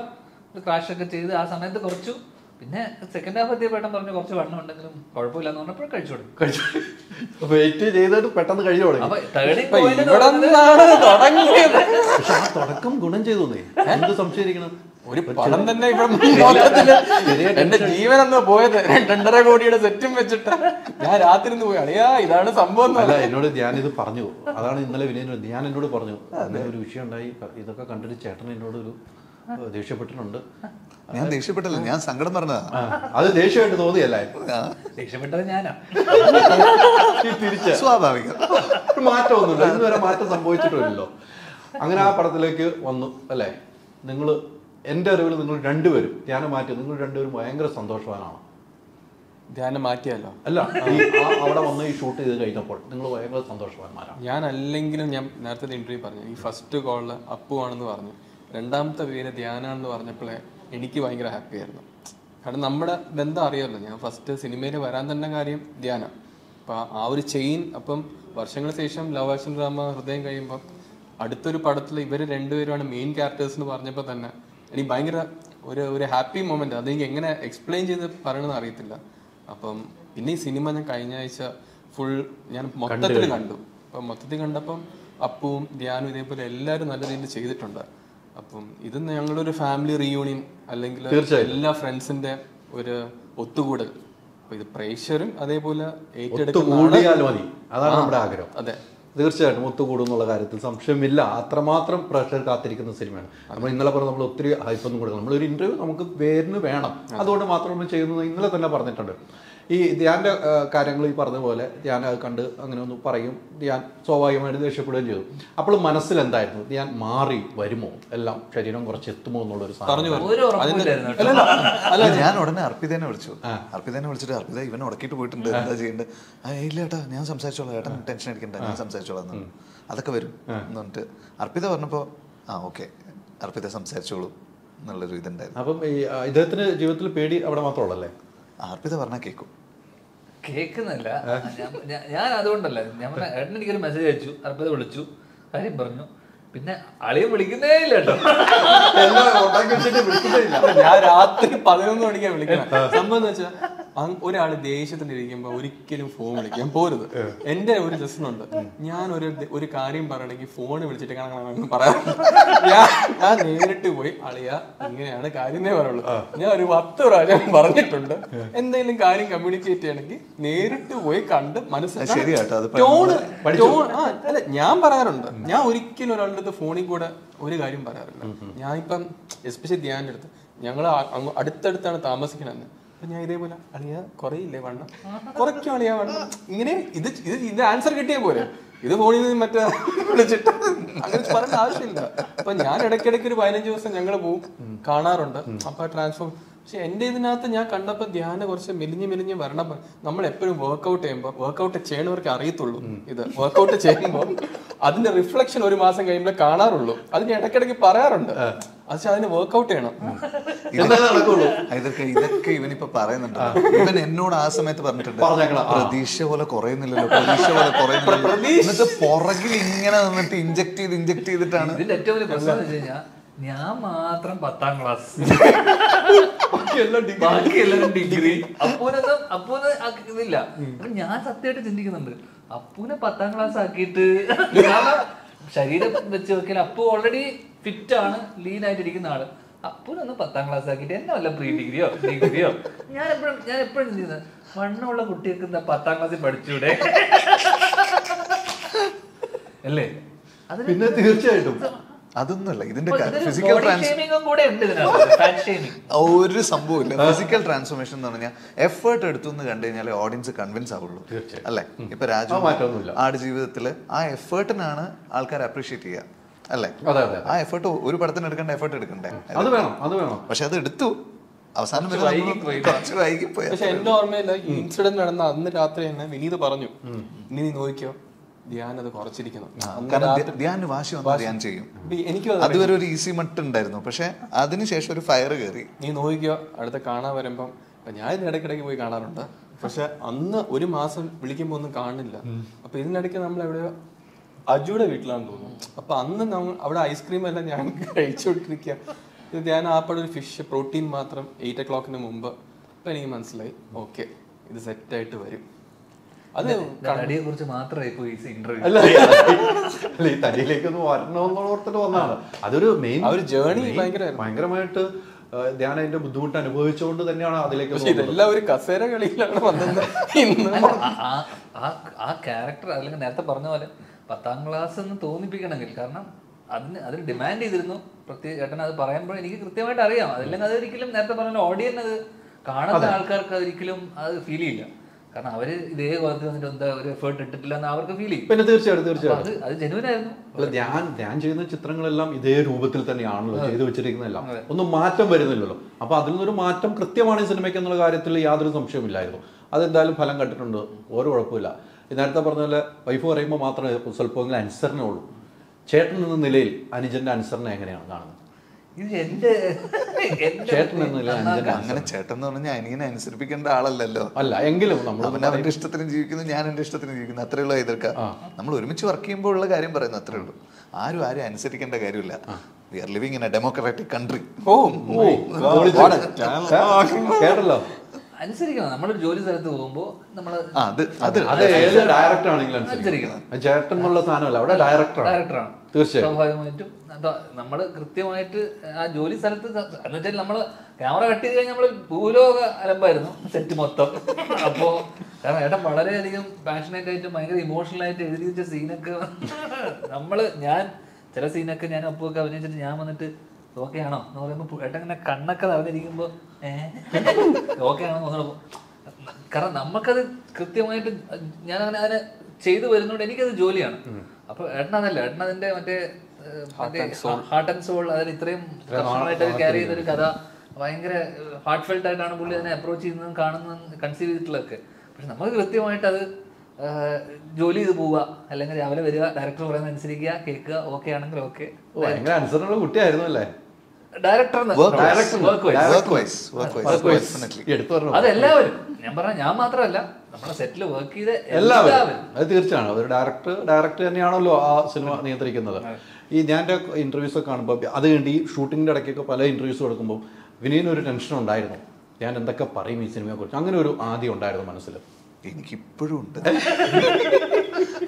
ക്രാഷ് ഒക്കെ ചെയ്ത് ആ സമയത്ത് കുറച്ചു പിന്നെ സെക്കൻഡ് ഹാഫ് എത്തിയ പെട്ടെന്ന് പറഞ്ഞു കുറച്ച് വണ്ണം ഉണ്ടെങ്കിലും കുഴപ്പമില്ലെന്ന് പറഞ്ഞപ്പോൾ കഴിച്ചു കൊടുക്കും കഴിച്ചു. വെയിറ്റ് ചെയ്തിട്ട് പെട്ടെന്ന് കഴിച്ചു തുടങ്ങി. പക്ഷെ ആ തുടക്കം ഗുണം ചെയ്തു എന്ത് സംശയിക്കണം ഒരു പടം തന്നെ ഇവിടെ എന്റെ ജീവൻ എന്ന് പോയത് രണ്ടര കോടിയുടെ സെറ്റും വെച്ചിട്ട്. ഞാൻ രാത്രി നിന്ന് പോയി അളിയാ ഇതാണ് സംഭവം അല്ല എന്നോട് ഞാൻ ഇത് പറഞ്ഞു. അതാണ് ഇന്നലെ വിനയനോട് ഞാൻ എന്നോട് പറഞ്ഞു. അങ്ങനെ ഒരു വിഷയം ഉണ്ടായി. ഇതൊക്കെ കണ്ടിട്ട് ചേട്ടൻ എന്നോട് ഒരു ദേഷ്യപ്പെട്ടിട്ടുണ്ട്. ഞാൻ ദേഷ്യപ്പെട്ടില്ല ഞാൻ സങ്കടം പറഞ്ഞതാ. അത് ദേഷ്യമായിട്ട് തോന്നിയല്ലേ ആ, രക്ഷപ്പെട്ടത് ഞാനാ. തിരിച്ച്. സ്വാഭാവികം. ഒരു മാറ്റമൊന്നുമില്ല. ഇതുവരെ മാറ്റം സംഭവിച്ചിട്ടില്ലല്ലോ. അങ്ങനെ ആ പടത്തിലേക്ക് വന്നു അല്ലേ? നിങ്ങൾ എന്റെ അറിവിൽ നിങ്ങൾ രണ്ടുപേരും ധ്യാനം മാറ്റി നിങ്ങൾ രണ്ടുപേരും ഭയങ്കര സന്തോഷവാനാണ്. ധ്യാനം മാറ്റിയല്ലോ. അല്ല ആ- അവിടെ വന്ന് ഈ ഷൂട്ട് ചെയ്ത് കഴിഞ്ഞപ്പോൾ നിങ്ങൾ ഭയങ്കര സന്തോഷവാന്മാരാണ്. ഞാൻ അല്ലെങ്കിലും ഞാൻ നേരത്തെ ഇന്റർവ്യൂ പറഞ്ഞു ഈ ഫസ്റ്റ് കോളിൽ അപ്പു ആണെന്ന് പറഞ്ഞു. രണ്ടാമത്തെ പേര് എന്ന് പറഞ്ഞപ്പോഴേ എനിക്ക് ഭയങ്കര ഹാപ്പി ആയിരുന്നു. കാരണം നമ്മുടെ ബന്ധം അറിയാമല്ലോ ഞാൻ ഫസ്റ്റ് സിനിമയിൽ വരാൻ തന്നെ കാര്യം ധ്യാന. അപ്പൊ ആ ഒരു ചെയിൻ അപ്പം വർഷങ്ങൾ ശേഷം ലവ് ആക്ഷൻ ഡ്രാമ ഹൃദയം കഴിയുമ്പോൾ അടുത്തൊരു പടത്തിൽ ഇവർ രണ്ടുപേരുമാണ് മെയിൻ ക്യാരക്ടേഴ്സ് എന്ന് പറഞ്ഞപ്പോൾ തന്നെ എനിക്ക് ഭയങ്കര ഒരു ഒരു ഹാപ്പി മൊമെന്റ് അതെനിക്ക് എങ്ങനെ എക്സ്പ്ലെയിൻ ചെയ്ത് പറയണമെന്ന് അറിയത്തില്ല. അപ്പം പിന്നെ ഈ സിനിമ ഞാൻ കഴിഞ്ഞ ആഴ്ച ഫുൾ ഞാൻ മൊത്തത്തിൽ കണ്ടു. അപ്പം മൊത്തത്തിൽ കണ്ടപ്പം അപ്പുവും ധ്യാനും ഇതേപോലെ എല്ലാവരും നല്ല രീതിയിൽ ചെയ്തിട്ടുണ്ട്. അപ്പം ഇത് ഞങ്ങളുടെ ഒരു ഫാമിലി റീയൂണിയൻ അല്ലെങ്കിൽ എല്ലാ ഫ്രണ്ട്സിന്റെ ഒരു ഒത്തുകൂടൽ. ഇത് പ്രേക്ഷകരും അതേപോലെ മതി. അതാണ് നമ്മുടെ ആഗ്രഹം. അതെ. തീർച്ചയായിട്ടും ഒത്തുകൂടും എന്നുള്ള കാര്യത്തിൽ സംശയമില്ല. അത്രമാത്രം പ്രേക്ഷകർ കാത്തിരിക്കുന്ന സിനിമയാണ്. നമ്മൾ ഇന്നലെ പറഞ്ഞ നമ്മൾ ഒത്തിരി ഹൈപ്പൊന്നും കൊടുക്കണം. ഒരു ഇന്റർവ്യൂ നമുക്ക് പേരിന് വേണം. അതുകൊണ്ട് മാത്രം നമ്മൾ ചെയ്യുന്നത് ഇന്നലെ തന്നെ പറഞ്ഞിട്ടുണ്ട്. ഈ ധ്യാന്റെ കാര്യങ്ങൾ ഈ പറഞ്ഞ പോലെ ധ്യാൻ അത് കണ്ട് അങ്ങനെ ഒന്ന് പറയും. ധ്യാൻ സ്വാഭാവികമായിട്ട് ദേഷ്യപ്പെടുകയും ചെയ്തു. അപ്പോൾ മനസ്സിൽ എന്തായിരുന്നു ധ്യാൻ മാറി വരുമോ? എല്ലാം ശരീരം കുറച്ച് എത്തുമോ എന്നുള്ളൊരു. അല്ല ഞാൻ ഉടനെ അർപ്പിതേനെ വിളിച്ചു. അർപ്പിതേനെ വിളിച്ചിട്ട് അർപ്പിത ഇവൻ ഉടക്കിയിട്ട് പോയിട്ടുണ്ട്. എന്താ ചെയ്യേണ്ടത്? ഇല്ല ഏട്ടാ ഞാൻ സംസാരിച്ചോളാം. ഏട്ടൻ ടെൻഷൻ അടിക്കണ്ട ഞാൻ സംസാരിച്ചോളാം എന്ന് അതൊക്കെ വരും എന്ന് പറഞ്ഞിട്ട് അർപ്പിത പറഞ്ഞപ്പോൾ ആ ഓക്കെ അർപ്പിത സംസാരിച്ചോളൂ എന്നുള്ളൊരു ഇതുണ്ടായിരുന്നു. അപ്പം ഈ ഇദ്ദേഹത്തിന് ജീവിതത്തിൽ പേടി അവിടെ മാത്രമുള്ളല്ലേ അർപ്പിത പറഞ്ഞാൽ കേൾക്കും കേൾക്കുന്നില്ല. ഞാൻ- അതുകൊണ്ടല്ല. ഞാൻ പറഞ്ഞ ഏട്ടൻ എനിക്കൊരു മെസ്സേജ് അയച്ചു. അർപ്പത വിളിച്ചു. കാര്യം പറഞ്ഞു. പിന്നെ അളിയെ വിളിക്കുന്നേ ഇല്ല കേട്ടോ. ഞാൻ രാത്രി പതിനൊന്ന് മണിക്കാണ് വിളിക്കുന്നത്. സംഭവം എന്ന് വെച്ചാൽ ഒരാൾ ദേഷ്യത്തിലിരിക്കുമ്പോ ഒരിക്കലും ഫോൺ വിളിക്കാൻ പോരുത്. എന്റെ ഒരു ഉണ്ട് ഞാൻ ഒരു ഒരു കാര്യം പറയണമെങ്കിൽ ഫോൺ വിളിച്ചിട്ട് കാണാൻ പറയാ ഞാൻ ഞാൻ നേരിട്ട് പോയി അളിയ ഇങ്ങനെയാണ് കാര്യമേ പറയുള്ളൂ. ഞാൻ ഒരു പത്ത് പ്രാവശ്യം പറഞ്ഞിട്ടുണ്ട്. എന്തെങ്കിലും കാര്യം കമ്മ്യൂണിക്കേറ്റ് ചെയ്യണമെങ്കിൽ നേരിട്ട് പോയി കണ്ട് മനസ്സിലാക്കി ടോൺ ആ അല്ല ഞാൻ പറയാറുണ്ട്. ഞാൻ ഒരിക്കലും ഒരാളുടെ അടുത്ത് ഫോണിൽ കൂടെ ഒരു കാര്യം പറയാറില്ല. ഞാൻ ഇപ്പം എസ്പെഷ്യലി ധ്യാന്റെ അടുത്ത് ഞങ്ങൾ അടുത്തടുത്താണ് താമസിക്കണമെന്ന് അപ്പൊ ഞാൻ ഇതേപോലെ അളിയ കുറയില്ലേ വണ്ണം? കുറയ്ക്കും അളിയ വണ്ണം. ഇങ്ങനെ ഇത് ഇത് ഇത് ആൻസർ കിട്ടിയ പോലെ ഇത് ഫോണിൽ നിന്ന് മറ്റേ വിളിച്ചിട്ട് അങ്ങനെ പറയേണ്ട ആവശ്യമില്ല. അപ്പൊ ഞാൻ ഇടയ്ക്കിടയ്ക്ക് ഒരു പതിനഞ്ച് ദിവസം ഞങ്ങൾ പോവും. കാണാറുണ്ട്. അപ്പൊ ട്രാൻസ്ഫോം പക്ഷെ എന്റെ ഇതിനകത്ത് ഞാൻ കണ്ടപ്പോ ധ്യാനം കുറച്ച് മെലിഞ്ഞ് മെലിഞ്ഞ് വരണം നമ്മൾ എപ്പോഴും വർക്കൗട്ട് ചെയ്യുമ്പോൾ വർക്കൗട്ട് ചെയ്യണവർക്ക് അറിയത്തുള്ളൂ ഇത്. വർക്കൗട്ട് ചെയ്യുമ്പോൾ അതിന്റെ റിഫ്ലക്ഷൻ ഒരു മാസം കഴിയുമ്പോൾ കാണാറുള്ളൂ. അത് ഞാൻ ഇടയ്ക്കിടയ്ക്ക് പറയാറുണ്ട്. പക്ഷെ അതിന് വർക്ക്ഔട്ട് ചെയ്യണം. ഇതൊക്കെ ഇതൊക്കെ ഇവനിപ്പോ പറയുന്നുണ്ട്. ഇവൻ എന്നോട് ആ സമയത്ത് പറഞ്ഞിട്ടുണ്ട്. പ്രതീക്ഷ പോലെ കുറയുന്നില്ലല്ലോ പ്രതീക്ഷ പോലെ കുറയുന്നില്ലല്ലോ. എന്നിട്ട് പുറകിൽ ഇങ്ങനെ നിന്നിട്ട് ഇഞ്ചക്ട് ചെയ്ത് ഇഞ്ചക്ട് ചെയ്തിട്ടാണ് ഇതിന്റെ ഏറ്റവും വലിയ പ്രശ്നം ഞാൻ മാത്രം പത്താം ക്ലാസ് ബാക്കി എല്ലാവരും ഡിഗ്രി. അപ്പൂനൊന്നും അപ്പൂന് ആ ഇതില്ല. അപ്പൊ ഞാൻ സത്യമായിട്ട് ചിന്തിക്കുന്നുണ്ട്. അപ്പൂനെ പത്താം ക്ലാസ് ആക്കിയിട്ട് ശരീരം വെച്ച് നോക്കിയാൽ അപ്പു ഓൾറെഡി ഫിറ്റ് ആണ് ലീൻ ആയിട്ട് ഇരിക്കുന്ന ആൾ. അപ്പൂനൊന്ന് പത്താം ക്ലാസ് ആക്കിയിട്ട് എന്നെ വല്ല പ്രീ ഡിഗ്രിയോ ഡിഗ്രിയോ ഞാൻ എപ്പോഴും ഞാൻ എപ്പോഴും ചിന്തിക്കുന്നത് മണ്ണുള്ള കുട്ടികൾക്ക് എന്താ പത്താം ക്ലാസ്സിൽ പഠിച്ചൂടെ? അല്ലേ പിന്നെ തീർച്ചയായിട്ടും. അതൊന്നുമല്ല. ഇതിന്റെ ഫിസിക്കൽ. ഒരു സംഭവമില്ല ഫിസിക്കൽ ട്രാൻസ്ഫോർമേഷൻ എന്ന് പറഞ്ഞാൽ എഫേർട്ട് എടുത്തു എന്ന് കണ്ടു കഴിഞ്ഞാൽ ഓഡിയൻസ് കൺവിൻസ് ആവുള്ളൂ. അല്ലെ? ഇപ്പൊ രാജു. ആട് ജീവിതത്തിൽ ആ എഫേർട്ടിനാണ് ആൾക്കാർ അപ്രീഷിയേറ്റ് ചെയ്യുക അല്ലേ? ആ എഫേർട്ട് ഒരു പടത്തിന് എടുക്കേണ്ട എഫേർട്ട് എടുക്കണ്ടേ? അത് വേണം അത് വേണം. പക്ഷെ അത് എടുത്തു. അവസാനം പക്ഷെ എന്റെ ഓർമ്മയില്ല ഇൻസിഡന്റ് നടന്ന അന്ന് രാത്രി തന്നെ വിനീത് പറഞ്ഞു. ഇനി നീ നോക്കിയോ? ധ്യാൻ അത് കുറച്ചിരിക്കുന്നു. ധ്യാൻ വാശി വന്നാൽ ധ്യാൻ ചെയ്യും. എനിക്കും അതുവരെ ഒരു ഈസി മട്ട് ഉണ്ടായിരുന്നു പക്ഷെ അതിനുശേഷം ഒരു ഫയർ കയറി. നീ നോക്കിയോ അടുത്ത കാണാൻ വരുമ്പം ഞാൻ ഇതിന് ഇടയ്ക്കിടയ്ക്ക് പോയി കാണാറുണ്ട്. പക്ഷെ അന്ന് ഒരു മാസം വിളിക്കുമ്പോ ഒന്നും കാണില്ല അപ്പൊ ഇതിനിടയ്ക്ക് നമ്മൾ എവിടെയോ അജുയുടെ വീട്ടിലാണെന്ന് തോന്നുന്നു. അപ്പൊ അന്ന് നമ്മൾ അവിടെ ഐസ്ക്രീം എല്ലാം ഞാൻ കഴിച്ചുകൊണ്ടിരിക്കുക ഇത് ഞാൻ ആപ്പടെ ഒരു ഫിഷ് പ്രോട്ടീൻ മാത്രം എയ്റ്റ് ഒ ക്ലോക്കിന് മുമ്പ്. അപ്പൊ എനിക്ക് മനസ്സിലായി ഓക്കെ ഇത് സെറ്റ് ആയിട്ട് വരും. അത് തടിയെ കുറിച്ച് മാത്രമേ ഇപ്പൊ ഈ ഇന്റർവ്യൂ അല്ല. അല്ല ഈ തടിയിലേക്ക് ഒന്ന് വരണമെന്നോർത്തിട്ട് വന്നതാണ്. അതൊരു മെയിൻ ഒരു ഭയങ്കരമായിരുന്നു. ഭയങ്കരമായിട്ട് ഞാൻ അതിന്റെ ബുദ്ധിമുട്ട് അനുഭവിച്ചുകൊണ്ട് തന്നെയാണ് അതിലേക്ക് പക്ഷെ ഇതെല്ലാം ഒരു കസേര കളിയിലാണ് വന്നത്. ആ- ക്യാരക്ടർ അല്ലെങ്കിൽ നേരത്തെ പറഞ്ഞ പോലെ പത്താം ക്ലാസ് എന്ന് തോന്നിപ്പിക്കണമെങ്കിൽ കാരണം അതിന് അതിന് ഡിമാൻഡ് ചെയ്തിരുന്നു. പ്രത്യേക ചേട്ടൻ അത് പറയുമ്പോൾ എനിക്ക് കൃത്യമായിട്ട് അറിയാം. അതില്ലെങ്കിൽ അതൊരിക്കലും നേരത്തെ പറഞ്ഞ ഓഡിയൻ അത് കാണുന്ന ആൾക്കാർക്ക് അതൊരിക്കലും അത് ഫീൽ ചെയ്യില്ല. കാരണം അവർ ഇതേ കോലത്തിൽ വന്നിട്ട് എന്താ ഒരു എഫേർട്ട് ഇട്ടിട്ടില്ല എന്ന് അവർക്ക് ഫീൽ ചെയ്യും. പിന്നെ തീർച്ചയായിട്ടും തീർച്ചയായിട്ടും. അത് ജനുവൻ ആയിരുന്നു. അല്ല ഞാൻ ധ്യാൻ ചെയ്യുന്ന ചിത്രങ്ങളെല്ലാം ഇതേ രൂപത്തിൽ തന്നെയാണല്ലോ ചെയ്തു വെച്ചിരിക്കുന്നതെല്ലാം. ഒന്നും മാറ്റം വരുന്നില്ലല്ലോ. അപ്പൊ അതിൽ നിന്നൊരു മാറ്റം കൃത്യമാണ് ഈ സിനിമയ്ക്ക് എന്നുള്ള കാര്യത്തിൽ യാതൊരു സംശയമില്ലായിരുന്നു അതെന്തായാലും ഫലം കണ്ടിട്ടുണ്ട്. ഒരു കുഴപ്പമില്ല നേരത്തെ പറഞ്ഞ പോലെ വൈഫ് പറയുമ്പോൾ മാത്രമേ സ്വല്പമെങ്കിലും അനുസരണേ ഉള്ളൂ. ചേട്ടൻ എന്ന നിലയിൽ അനുജന്റെ അനുസരണ എങ്ങനെയാണ് കാണുന്നത്? അങ്ങനെ ചേട്ടൻ എന്ന് പറഞ്ഞാൽ അനിയനെ അനുസരിപ്പിക്കേണ്ട ആളല്ലല്ലോ. അല്ല എങ്കിലും അവന് അവൻ അവന്റെ ഇഷ്ടത്തിന് ജീവിക്കുന്നു ഞാൻ എന്റെ ഇഷ്ടത്തിന് ജീവിക്കുന്നു അത്രേ ഉള്ളൂ ഇതൊക്കെ നമ്മൾ ഒരുമിച്ച് വർക്ക് ചെയ്യുമ്പോൾ ഉള്ള കാര്യം പറയുന്നു അത്രേ ഉള്ളൂ. ആരും ആരും അനുസരിക്കേണ്ട കാര്യമില്ല. We are living in a democratic country ഓ കേട്ടല്ലോ? അനുസരിക്കണം. നമ്മളൊരു ജോലി സ്ഥലത്ത് പോകുമ്പോ നമ്മൾ ആ അത് അത് ഡയറക്ടർ ആണെങ്കിലും അനുസരിക്കണം. ചേട്ടൻ എന്നുള്ള സാധനമല്ല അവിടെ ഡയറക്ടറാണ് ഡയറക്ടറാണ് സ്വാഭാവികമായിട്ടും. നമ്മൾ കൃത്യമായിട്ട് ആ ജോലി സ്ഥലത്ത് എന്നുവെച്ചാൽ എന്ന് വെച്ചാൽ നമ്മൾ ക്യാമറ കട്ട് ചെയ്ത് കഴിഞ്ഞാൽ നമ്മൾ ഭൂലോക അലമ്പായിരുന്നു സെറ്റ് മൊത്തം. അപ്പോ കാരണം ഏട്ടൻ വളരെയധികം പാഷനേറ്റ് ആയിട്ട് ഭയങ്കര ഇമോഷണൽ ആയിട്ട് എഴുതി വെച്ച സീനൊക്കെ നമ്മൾ ഞാൻ ചില സീനൊക്കെ ഞാൻ ഒപ്പൊക്കെ അഭിനയിച്ചിട്ട് ഞാൻ വന്നിട്ട് ഓക്കെ ആണോ എന്ന് പറയുമ്പോ ഏട്ടൻ ഇങ്ങനെ കണ്ണൊക്കെ നിറഞ്ഞിരിക്കുമ്പോ ഏഹ് ഓക്കെ ആണോ? എന്ന് പറഞ്ഞപ്പോ കാരണം നമുക്കത് കൃത്യമായിട്ട് ഞാൻ അങ്ങനെ അതിനെ ചെയ്തു വരുന്നോണ്ട് എനിക്കത് ജോലിയാണ്. അപ്പൊ എണ്ണന്നല്ല എണ്ണതിന്റെ മറ്റേ ഹാർട്ട് ആൻഡ് സോൾ അതിന് ഇത്രയും കർശനമായിട്ട് ക്യാരി ചെയ്തൊരു കഥ ഭയങ്കര ഹാർട്ട് ഫെൽഡ് ആയിട്ടാണ് പുള്ളി അതിനെ അപ്രോച്ച് ചെയ്യുന്നതും കാണുന്നതും കൺസീവ് ചെയ്തിട്ടുള്ളതൊക്കെ. പക്ഷെ നമുക്ക് കൃത്യമായിട്ട് അത് ജോലി ചെയ്ത് പോവുക അല്ലെങ്കിൽ രാവിലെ വരിക ഡയറക്ടർ പറയുന്നത് അനുസരിക്കുക കേൾക്കുക ഓക്കെ ആണെങ്കിൽ ഓക്കെ ഭയങ്കര അനുസരണമുള്ള കുട്ടിയായിരുന്നു അല്ലേ? Director work wise work wise definitely എടുത്തു അതെല്ലാവരും. ഞാൻ പറഞ്ഞ ഞാൻ മാത്രമല്ല. നമ്മളെ സെറ്റിൽ വർക്ക് ചെയ്ത എല്ലാവരും. എല്ലാവരും. അത് തീർച്ചയാണ്. ഒരു ഡയറക്ടർ ഡയറക്ടർ തന്നെയാണല്ലോ ആ സിനിമ നിയന്ത്രിക്കുന്നത്. ഈ ഞാൻ ഇന്റർവ്യൂസ് ഒക്കെ കാണുമ്പോൾ അത് കഴിഞ്ഞ് ഈ ഷൂട്ടിങ്ങിന്റെ ഇടയ്ക്കൊക്കെ പല ഇന്റർവ്യൂസ് കൊടുക്കുമ്പോൾ വിനീന് ഒരു ടെൻഷൻ ഉണ്ടായിരുന്നു. ഞാൻ എന്തൊക്കെ പറയും ഈ സിനിമയെ കുറിച്ച് അങ്ങനെ ഒരു ആദ്യം ഉണ്ടായിരുന്നു മനസ്സിൽ എനിക്കിപ്പോഴും ഉണ്ട്.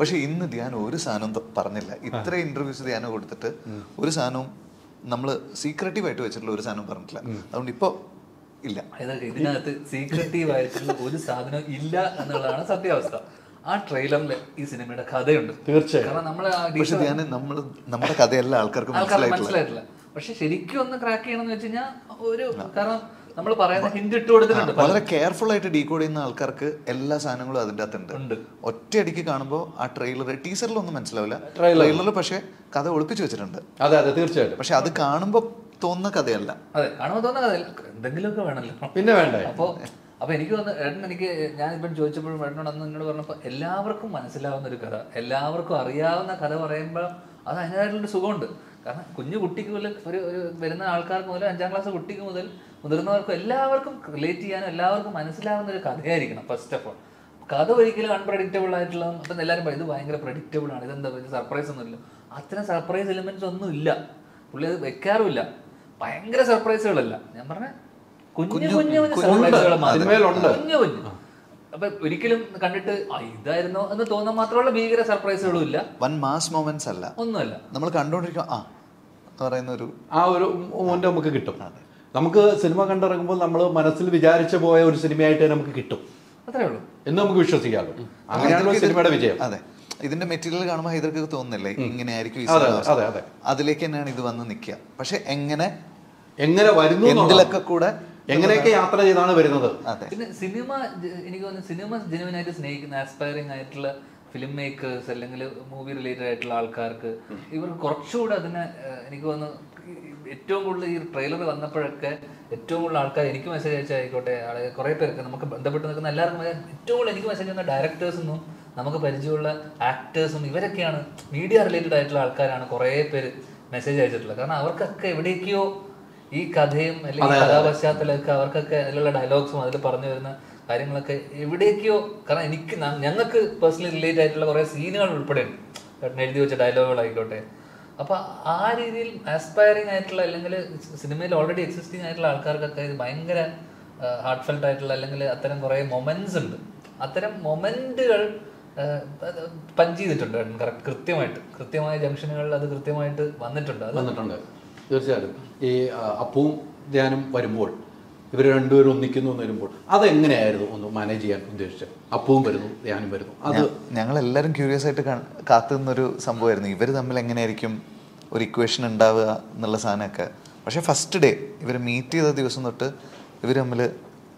പക്ഷെ ഇന്ന് ധ്യാനം ഒരു സാധനം പറഞ്ഞില്ല. ഇത്ര ഇന്റർവ്യൂസ് ധ്യാനം കൊടുത്തിട്ട് ഒരു സാധനവും നമ്മൾ സീക്രട്ടീവ് ആയിട്ട് വെച്ചിട്ടുള്ള ഒരു സാധനം പറഞ്ഞിട്ടില്ല. അതുകൊണ്ട് ഇപ്പോൾ ഇല്ല. അതായത് ഇതിനകത്ത് സീക്രട്ടീവ് ആയിട്ടുള്ള ഒരു സാധനം ഇല്ല എന്നുള്ളതാണ് സത്യാവസ്ഥ. ആ ട്രെയിലറിൽ ഈ സിനിമയുടെ കഥയുണ്ട്. തീർച്ചയായും. കാരണം നമ്മൾ പക്ഷെ ധ്യാനം നമ്മൾ നമ്മുടെ കഥയെല്ലാം ആൾക്കാർക്ക് മനസ്സിലായിട്ടില്ല. പക്ഷെ ശരിക്കും ഒന്ന് ക്രാക്ക് ചെയ്യണമെന്ന് വെച്ച് കഴിഞ്ഞാൽ ഒരു കാരണം നമ്മൾ പറയുന്ന ഹിന്ദി ഇട്ട് കൊടുത്തിട്ടുണ്ട് വളരെ കെയർഫുൾ ആയിട്ട് ഡീകോഡ് ചെയ്യുന്ന ആൾക്കാർക്ക് എല്ലാ സാധനങ്ങളും അതിന്റെ അകത്തുണ്ട്. ഒറ്റയടിക്ക് കാണുമ്പോൾ ആ ട്രെയിലർ ടീസറിലൊന്നും മനസ്സിലാവില്ല. ട്രെയിലറിൽ പക്ഷെ കഥ ഒളിപ്പിച്ചു വെച്ചിട്ടുണ്ട്. അതെ അതെ തീർച്ചയായിട്ടും. പക്ഷെ അത് കാണുമ്പോൾ തോന്നുന്ന കഥയല്ല. അതെ കാണുമ്പോൾ തോന്നുന്ന കഥയല്ല. എന്തെങ്കിലുമൊക്കെ വേണമല്ലോ. പിന്നെ വേണ്ടേ? അപ്പോ അപ്പൊ എനിക്ക് വന്ന് ഏട്ടൻ എനിക്ക് ഞാൻ ഇപ്പം ചോദിച്ചപ്പോഴും ഏട്ടനോട് അന്ന് എന്നോട് പറഞ്ഞപ്പോൾ എല്ലാവർക്കും മനസ്സിലാവുന്ന ഒരു കഥ. എല്ലാവർക്കും അറിയാവുന്ന കഥ പറയുമ്പോൾ അത് അതിന്റെതായിട്ടുള്ളൊരു സുഖമുണ്ട്. കാരണം കുഞ്ഞു കുട്ടിക്ക് മുതൽ ഒരു ഒരു വരുന്ന ആൾക്കാർക്ക് മുതൽ അഞ്ചാം ക്ലാസ് കുട്ടിക്ക് മുതൽ മുതിർന്നവർക്കും എല്ലാവർക്കും റിലേറ്റ് ചെയ്യാനും എല്ലാവർക്കും മനസ്സിലാവുന്ന ഒരു കഥയായിരിക്കണം ഫസ്റ്റ് ഓഫ് ഓൾ കഥ ഒരിക്കലും അൺപ്രഡിക്റ്റബിൾ ആയിട്ടുള്ള അപ്പം എല്ലാവരും പറയും ഇത് ഭയങ്കര പ്രഡിക്റ്റബിൾ ആണ് ഇതെന്താ സർപ്രൈസ് ഒന്നും ഇല്ല അത്ര സർപ്രൈസ് എലിമെന്റ്സ് ഒന്നും ഇല്ല. പുള്ളി അത് വെക്കാറുമില്ല. ഭയങ്കര സർപ്രൈസുകളല്ല ഞാൻ പറഞ്ഞ കുഞ്ഞു കുഞ്ഞു കുഞ്ഞു സർപ്രൈസുകൾ. കുഞ്ഞു കുഞ്ഞു അപ്പൊ ഒരിക്കലും കണ്ടിട്ട് ഇതായിരുന്നു ഇതായിരുന്നോ എന്ന് തോന്നാൻ മാത്രമുള്ള ഭീകര സർപ്രൈസുകളും ഇല്ല. വൺ മാസ് മൊമെന്റ്സ് അല്ല. ഒന്നുമല്ല. നമ്മൾ കണ്ടോണ്ടിരിക്കും ആ പറയുന്ന ഒരു ആ ഒരു മോമെന്റ് നമുക്ക് കിട്ടും. നമുക്ക് സിനിമ കണ്ടിറങ്ങുമ്പോൾ നമ്മൾ മനസ്സിൽ വിചാരിച്ച പോയ ഒരു സിനിമയായിട്ട് നമുക്ക് കിട്ടും. അത്രേ ഉള്ളൂ. എന്ന് നമുക്ക് വിശ്വസിക്കാമല്ലോ. അങ്ങനെയാണല്ലോ സിനിമയുടെ വിജയം. അതെ. ഇതിന്റെ മെറ്റീരിയൽ കാണുമ്പോൾ ഹൈദർക്ക് തോന്നുന്നില്ലേ? ഇങ്ങനെ ആയിരിക്കും ഈ അതെ, അതെ, അതെ. അതിലേക്ക് തന്നെയാണ് ഇത് വന്ന് നിൽക്കുക. പക്ഷെ എങ്ങനെ? എങ്ങനെ വരുന്നു. എന്തിലൊക്കെ കൂടെ? എങ്ങനെയൊക്കെ യാത്ര ചെയ്താണ് വരുന്നത്. അതെ. പിന്നെ സിനിമ എനിക്ക് തോന്നുന്നു സിനിമ ജനുവനായിട്ട് സ്നേഹിക്കുന്ന ആസ്പയറിംഗ് ആയിട്ടുള്ള ഫിലിം മേക്കേഴ്സ് അല്ലെങ്കിൽ മൂവി റിലേറ്റഡ് ആയിട്ടുള്ള ആൾക്കാർക്ക് ഇവർക്ക് കുറച്ചുകൂടെ അതിനെ എനിക്ക് തോന്നുന്നു ഏറ്റവും കൂടുതൽ ഈ ട്രെയിലർ വന്നപ്പോഴൊക്കെ ഏറ്റവും കൂടുതൽ ആൾക്കാർ എനിക്ക് മെസ്സേജ് അയച്ചായിക്കോട്ടെ ആളെ കുറേ പേർക്ക് നമുക്ക് ബന്ധപ്പെട്ട് നിൽക്കുന്ന എല്ലാവർക്കും ഏറ്റവും കൂടുതൽ എനിക്ക് മെസ്സേജ് ചെയ്യുന്ന ഡയറക്ടേഴ്സൊന്നും നമുക്ക് പരിചയമുള്ള ആക്ടേഴ്സും ഇവരൊക്കെയാണ് മീഡിയ റിലേറ്റഡ് ആയിട്ടുള്ള ആൾക്കാരാണ് കുറേ പേര് മെസ്സേജ് അയച്ചിട്ടുള്ളത്. കാരണം അവർക്കൊക്കെ എവിടേക്കോ ഈ കഥയും അല്ലെങ്കിൽ കഥാപശ്ചാത്തലമൊക്കെ അവർക്കൊക്കെ അതിലുള്ള ഡയലോഗ്സും അതിൽ പറഞ്ഞു വരുന്ന കാര്യങ്ങളൊക്കെ എവിടേക്കോ കാരണം എനിക്ക് ഞങ്ങൾക്ക് പേഴ്സണലി റിലേറ്റ് ആയിട്ടുള്ള കുറേ സീനുകൾ ഉൾപ്പെടെ എഴുതി വെച്ച ഡയലോഗുകളായിക്കോട്ടെ അപ്പൊ ആ രീതിയിൽ ആസ്പയറിംഗ് ആയിട്ടുള്ള അല്ലെങ്കിൽ സിനിമയിൽ ഓൾറെഡി എക്സിസ്റ്റിംഗ് ആയിട്ടുള്ള ആൾക്കാർക്കൊക്കെ ഇത് ഭയങ്കര ഹാർട്ട് ഫെൽറ്റ് ആയിട്ടുള്ള അല്ലെങ്കിൽ അത്തരം കുറേ മൊമെന്റ്സ് ഉണ്ട്. അത്തരം മൊമെന്റുകൾ പഞ്ച് ചെയ്തിട്ടുണ്ട്. കൃത്യമായിട്ട്. കൃത്യമായ ജംഗ്ഷനുകളിൽ അത് കൃത്യമായിട്ട് വന്നിട്ടുണ്ട്. വന്നിട്ടുണ്ട്. തീർച്ചയായിട്ടും. ഈ അപ്പവും ധ്യാനം വരുമ്പോൾ ഇവർ രണ്ടുപേരും ഒന്നിക്കുന്നു എന്ന് വരുമ്പോൾ അതെങ്ങനെയായിരുന്നു ഒന്ന് മാനേജ് ചെയ്യാൻ ഉദ്ദേശിച്ചത്? അപ്പവും വരുന്നു ധ്യാനം വരുന്നു. അത് ഞങ്ങൾ എല്ലാവരും ക്യൂരിയസ് ആയിട്ട് കാത്തുനിന്നൊരു സംഭവമായിരുന്നു. ഇവർ തമ്മിൽ എങ്ങനെയായിരിക്കും ഒരു ഇക്വേഷൻ ഉണ്ടാവുക എന്നുള്ള സാധനമൊക്കെ. പക്ഷേ ഫസ്റ്റ് ഡേ ഇവർ മീറ്റ് ചെയ്ത ദിവസം തൊട്ട് ഇവർ തമ്മിൽ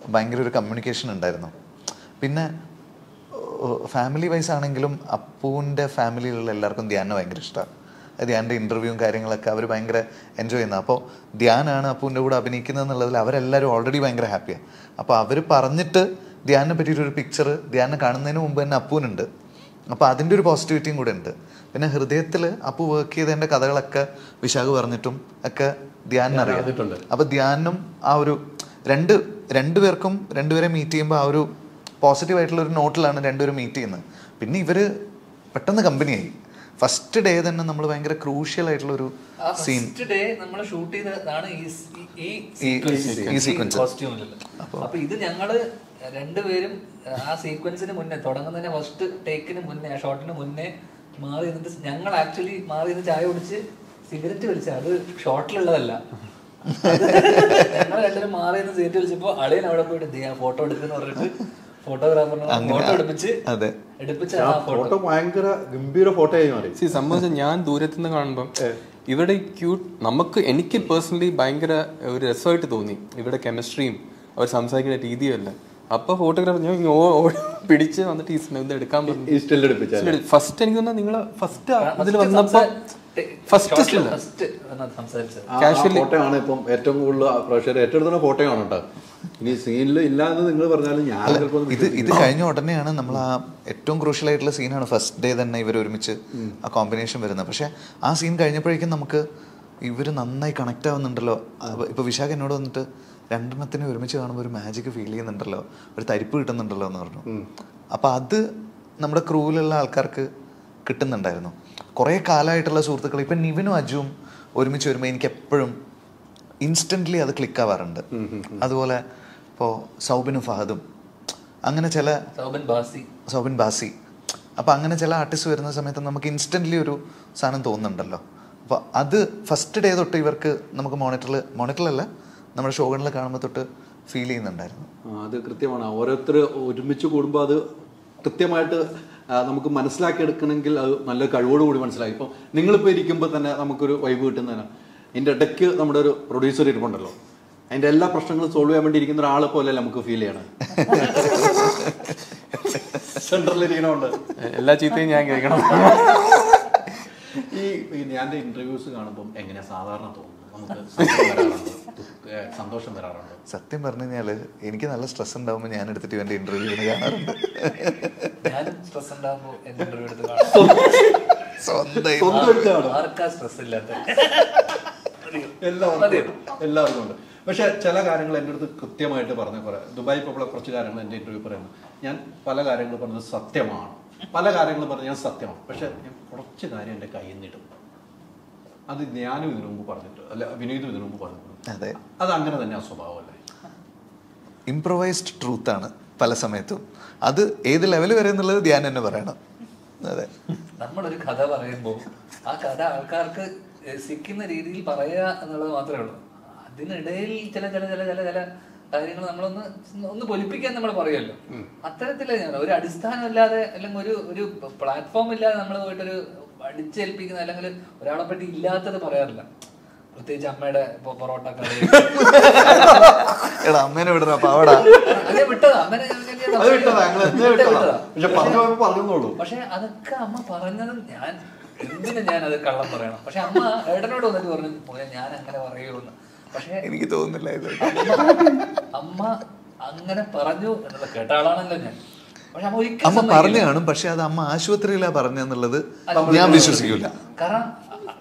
ഭയങ്കര ഒരു കമ്മ്യൂണിക്കേഷൻ ഉണ്ടായിരുന്നു. പിന്നെ ഫാമിലി വൈസ് ആണെങ്കിലും അപ്പൂവിന്റെ ഫാമിലിയിലുള്ള എല്ലാവർക്കും ധ്യാനം ഭയങ്കര ഇഷ്ടമാണ്. ധ്യാന്റെ ഇന്റർവ്യൂവും കാര്യങ്ങളൊക്കെ അവർ ഭയങ്കര എൻജോയ് ചെയ്യുന്നത്. അപ്പോൾ ധ്യാനാണ് അപ്പൂന്റെ കൂടെ അഭിനയിക്കുന്നത് എന്നുള്ളതിൽ അവരെല്ലാവരും ഓൾറെഡി ഭയങ്കര ഹാപ്പിയാണ് അപ്പോൾ അവർ പറഞ്ഞിട്ട് ധ്യാനിനെ പറ്റിയിട്ടൊരു പിക്ചർ ധ്യാനെ കാണുന്നതിന് മുമ്പ് തന്നെ അപ്പൂനുണ്ട് അപ്പോൾ അതിന്റെ ഒരു പോസിറ്റിവിറ്റിയും കൂടെ ഉണ്ട് പിന്നെ ഹൃദയത്തിൽ അപ്പു വർക്ക് ചെയ്തതിന്റെ കഥകളൊക്കെ വിശാഖ് പറഞ്ഞിട്ടും ഒക്കെ ധ്യാനം അറിയാറുണ്ട് അറിഞ്ഞിട്ടുണ്ട്. അപ്പോൾ ധ്യാനും ആ ഒരു രണ്ട് രണ്ടുപേർക്കും രണ്ടുപേരെ മീറ്റ് ചെയ്യുമ്പോൾ ആ ഒരു പോസിറ്റീവ് ആയിട്ടുള്ള ഒരു നോട്ടിലാണ് രണ്ടുപേരും മീറ്റ് ചെയ്യുന്നത്. പിന്നെ ഇവർ പെട്ടെന്ന് കമ്പനിയായി ഫസ്റ്റ് ഡേ തന്നെ നമ്മൾ ഭയങ്കര ക്രൂഷ്യൽ ആയിട്ടുള്ള ഒരു സീൻ ഡേ നമ്മൾ ഷൂട്ട് ചെയ്തതാണ് ഈ സീക്വൻസ് അപ്പൊ ഇത് ഞങ്ങൾ രണ്ടുപേരും ആ സീക്വൻസിന് മുന്നേ തുടങ്ങുന്നതിന് ഫസ്റ്റ് ടേക്കിന് മുന്നേ ആ ഷോട്ടിന് മുന്നേ മാറി നിന്നിട്ട് ഞങ്ങൾ ആക്ച്വലി മാറി നിന്ന് ചായ കുടിച്ച് സിഗരറ്റ് വലിച്ച. അത് ഷോട്ടിലുള്ളതല്ല ഞങ്ങൾ രണ്ടുപേരും മാറി നിന്ന് സിഗരറ്റ് വലിച്ചപ്പോ അളിയൻ അവിടെ പോയിട്ട് ഫോട്ടോ എടുക്കുന്ന പറഞ്ഞിട്ട് ഫോട്ടോഗ്രാഫറിനെ ഫോട്ടോ എടുപ്പിച്ച് ആ ഫോട്ടോ ഭയങ്കര ഗംഭീര ഫോട്ടോയായി മാറി. സി ഞാൻ ദൂരത്തു നിന്ന് കാണുമ്പം ഇവിടെ ക്യൂട്ട് നമുക്ക് എനിക്ക് പേഴ്സണലി ഭയങ്കര ഒരു രസമായിട്ട് തോന്നി. ഇവിടെ കെമിസ്ട്രിയും അവർ സംസാരിക്കുന്ന രീതിയും അല്ല അപ്പൊ ഫോട്ടോഗ്രാഫർ ഞാൻ പിടിച്ച് വന്നിട്ട് ഈ സ്ന- ഇത് എടുക്കാൻ പറഞ്ഞു. ഫസ്റ്റ് എനിക്ക് തോന്നുന്നു നിങ്ങൾ ഫസ്റ്റ് അതിൽ വന്നപ്പോ ഫസ്റ്റ് ഫോട്ടോ ആണ് ഫോട്ടോയാണ് ഇപ്പം ഏറ്റവും കൂടുതൽ പ്രഷർ ഏറ്റെടുക്കുന്ന ഫോട്ടോയാണ് കേട്ടോ. ഇനി സീനിൽ ഇല്ല എന്ന് നിങ്ങൾ പറഞ്ഞാലും ഞാൻ ചിലപ്പോൾ ഇത് ഇത് കഴിഞ്ഞ ഉടനെയാണ് നമ്മൾ ആ ഏറ്റവും ക്രൂഷ്യൽ ആയിട്ടുള്ള സീനാണ് ഫസ്റ്റ് ഡേ തന്നെ ഇവർ ഒരുമിച്ച് ആ കോമ്പിനേഷൻ വരുന്നത്. പക്ഷെ ആ സീൻ കഴിഞ്ഞപ്പോഴേക്കും നമുക്ക് ഇവർ നന്നായി കണക്ട് ആവുന്നുണ്ടല്ലോ. ഇപ്പൊ വിശാഖ് എന്നോട് വന്നിട്ട് രണ്ടെണ്ണത്തിനെ ഒരുമിച്ച് കാണുമ്പോൾ ഒരു മാജിക് ഫീൽ ചെയ്യുന്നുണ്ടല്ലോ. ഒരു തരിപ്പ് കിട്ടുന്നുണ്ടല്ലോ എന്ന് പറഞ്ഞു. അപ്പൊ അത് നമ്മുടെ ക്രൂവിലുള്ള ആൾക്കാർക്ക് കിട്ടുന്നുണ്ടായിരുന്നു. കുറേ കാലമായിട്ടുള്ള സുഹൃത്തുക്കൾ ഇപ്പം നിവിനും അജുവും ഒരുമിച്ച് വരുമ്പോൾ എനിക്ക് എപ്പോഴും ഇൻസ്റ്റന്റ്ലി അത് ക്ലിക്ക് ആവാറുണ്ട്. അതുപോലെ ഇപ്പോൾ സൗബിനും ഫഹദും അങ്ങനെ ചില സൗബിൻ ബാസി. സൗബിൻ ബാസി. അപ്പോൾ അങ്ങനെ ചില ആർട്ടിസ്റ്റ് വരുന്ന സമയത്ത് നമുക്ക് ഇൻസ്റ്റന്റ്ലി ഒരു സാധനം തോന്നുന്നുണ്ടല്ലോ. അപ്പോൾ അത് ഫസ്റ്റ് ഡേ തൊട്ട് ഇവർക്ക് നമുക്ക് മോണിറ്ററിൽ മോണിറ്ററിലല്ല നമ്മുടെ ഷോകളിൽ കാണുമ്പോൾ തൊട്ട് ഫീൽ ചെയ്യുന്നുണ്ടായിരുന്നു. അത് കൃത്യമാണ്. ഓരോരുത്തർ ഒരുമിച്ച് കൂടുമ്പോൾ അത് കൃത്യമായിട്ട് നമുക്ക് നമുക്ക് മനസ്സിലാക്കിയെടുക്കണമെങ്കിൽ അത് നല്ല കഴിവോടുകൂടി മനസ്സിലാക്കി ഇപ്പം നിങ്ങളിപ്പോൾ ഇരിക്കുമ്പോൾ തന്നെ നമുക്കൊരു വൈബ് കിട്ടുന്നതിന് ഇതിന്റെ ഇടയ്ക്ക് നമ്മുടെ ഒരു പ്രൊഡ്യൂസർ ഇരിപ്പുണ്ടല്ലോ. അതിന്റെ എല്ലാ പ്രശ്നങ്ങളും സോൾവ് ചെയ്യാൻ വേണ്ടി ഇരിക്കുന്ന ഒരാളെ പോലെ നമുക്ക് ഫീൽ ചെയ്യണം. സെൻട്രലിൽ ഇരിക്കണമുണ്ട് എല്ലാ ചീത്തയും ഞാൻ കേൾക്കണം. ഈ ഞാൻ ഇന്റർവ്യൂസ് കാണുമ്പോൾ എങ്ങനെയാ സാധാരണ തോന്നുന്നു നമുക്ക് സന്തോഷം വരാറുണ്ട്? സത്യം പറഞ്ഞു കഴിഞ്ഞാൽ എനിക്ക് നല്ല സ്ട്രെസ് ഉണ്ടാവുമ്പോൾ ഞാൻ എടുത്തിട്ട് ഇവന്റെ ഇന്റർവ്യൂ കാണാറുണ്ട്. ഞാനും സ്ട്രെസ് ഉണ്ടാവുമ്പോൾ എന്റെ ഇന്റർവ്യൂ എടുത്ത് കാണാറുണ്ട് സ്വന്തം ആർക്കാ സ്ട്രെസ് ഇല്ലാത്ത എല്ലാവർക്കും എല്ലാവർക്കും ഉണ്ട്. പക്ഷെ ചില കാര്യങ്ങൾ എന്റെ അടുത്ത് കൃത്യമായിട്ട് പറഞ്ഞ കുറെ ദുബായ് ഇപ്പോൾ കുറച്ച് കാര്യങ്ങൾ എന്റെ ഇന്റർവ്യൂ പറയുന്നു. ഞാൻ പല കാര്യങ്ങൾ പറഞ്ഞത് സത്യമാണ്. പല കാര്യങ്ങൾ പറഞ്ഞ ഞാൻ സത്യമാണ്. പക്ഷെ ഞാൻ കുറച്ച് കാര്യം എന്റെ കയ്യിൽ നിന്നിടും അത് ഞാനും ഇതിനു മുമ്പ് പറഞ്ഞിട്ട് അല്ല വിനീതും ഇതിനു മുമ്പ് പറഞ്ഞിട്ടുണ്ട്. അതെ. അത് അങ്ങനെ തന്നെ ആ സ്വഭാവമല്ലേ ഇംപ്രവൈസ്ഡ് ട്രൂത്ത് ആണ് പല സമയത്തും. അത് ഏത് ലെവൽ വരെ എന്നുള്ളത് ധ്യാൻ തന്നെ പറയണം. അതെ. നമ്മളൊരു കഥ പറയുമ്പോൾ ആ കഥ ആൾക്കാർക്ക് സിക്കുന്ന രീതിയിൽ പറയുക എന്നുള്ളത് മാത്രമേ ഉള്ളൂ. അതിനിടയിൽ ചില ചില ചില ചില ചില കാര്യങ്ങൾ നമ്മളൊന്ന് ഒന്ന് പൊലിപ്പിക്കാൻ നമ്മൾ പറയുമല്ലോ. അത്തരത്തിൽ ഞാൻ ഒരു അടിസ്ഥാനമില്ലാതെ അല്ലെങ്കിൽ ഒരു ഒരു പ്ലാറ്റ്ഫോം ഇല്ലാതെ നമ്മൾ പോയിട്ടൊരു അടിച്ചേൽപ്പിക്കുന്ന അല്ലെങ്കിൽ ഒരാളെ പറ്റി ഇല്ലാത്തത് പറയാറില്ല. പ്രത്യേകിച്ച് അമ്മയുടെ ഇപ്പൊ പൊറോട്ട കറി. എടാ അമ്മേനെ വിടുന്ന പാവടാ. പക്ഷെ അതൊക്കെ അമ്മ പറഞ്ഞത് ഞാൻ എന്തിനു ഞാൻ അത് കള്ളം പറയണം? പക്ഷെ അമ്മ ഏട്ടനോട് വന്നിട്ട് പറഞ്ഞു മോനെ ഞാൻ അങ്ങനെ പറയുള്ളൂ. പക്ഷേ എനിക്ക് തോന്നുന്നില്ല ഇത്. അമ്മ അങ്ങനെ പറഞ്ഞു എന്നുള്ള കേട്ട ആളാണല്ലോ ഞാൻ. അമ്മ. പറഞ്ഞു കാണും പക്ഷെ അത് അമ്മ ആശുപത്രിയിലാ പറഞ്ഞെന്നുള്ളത് ഞാൻ വിശ്വസിക്കില്ല കാരണം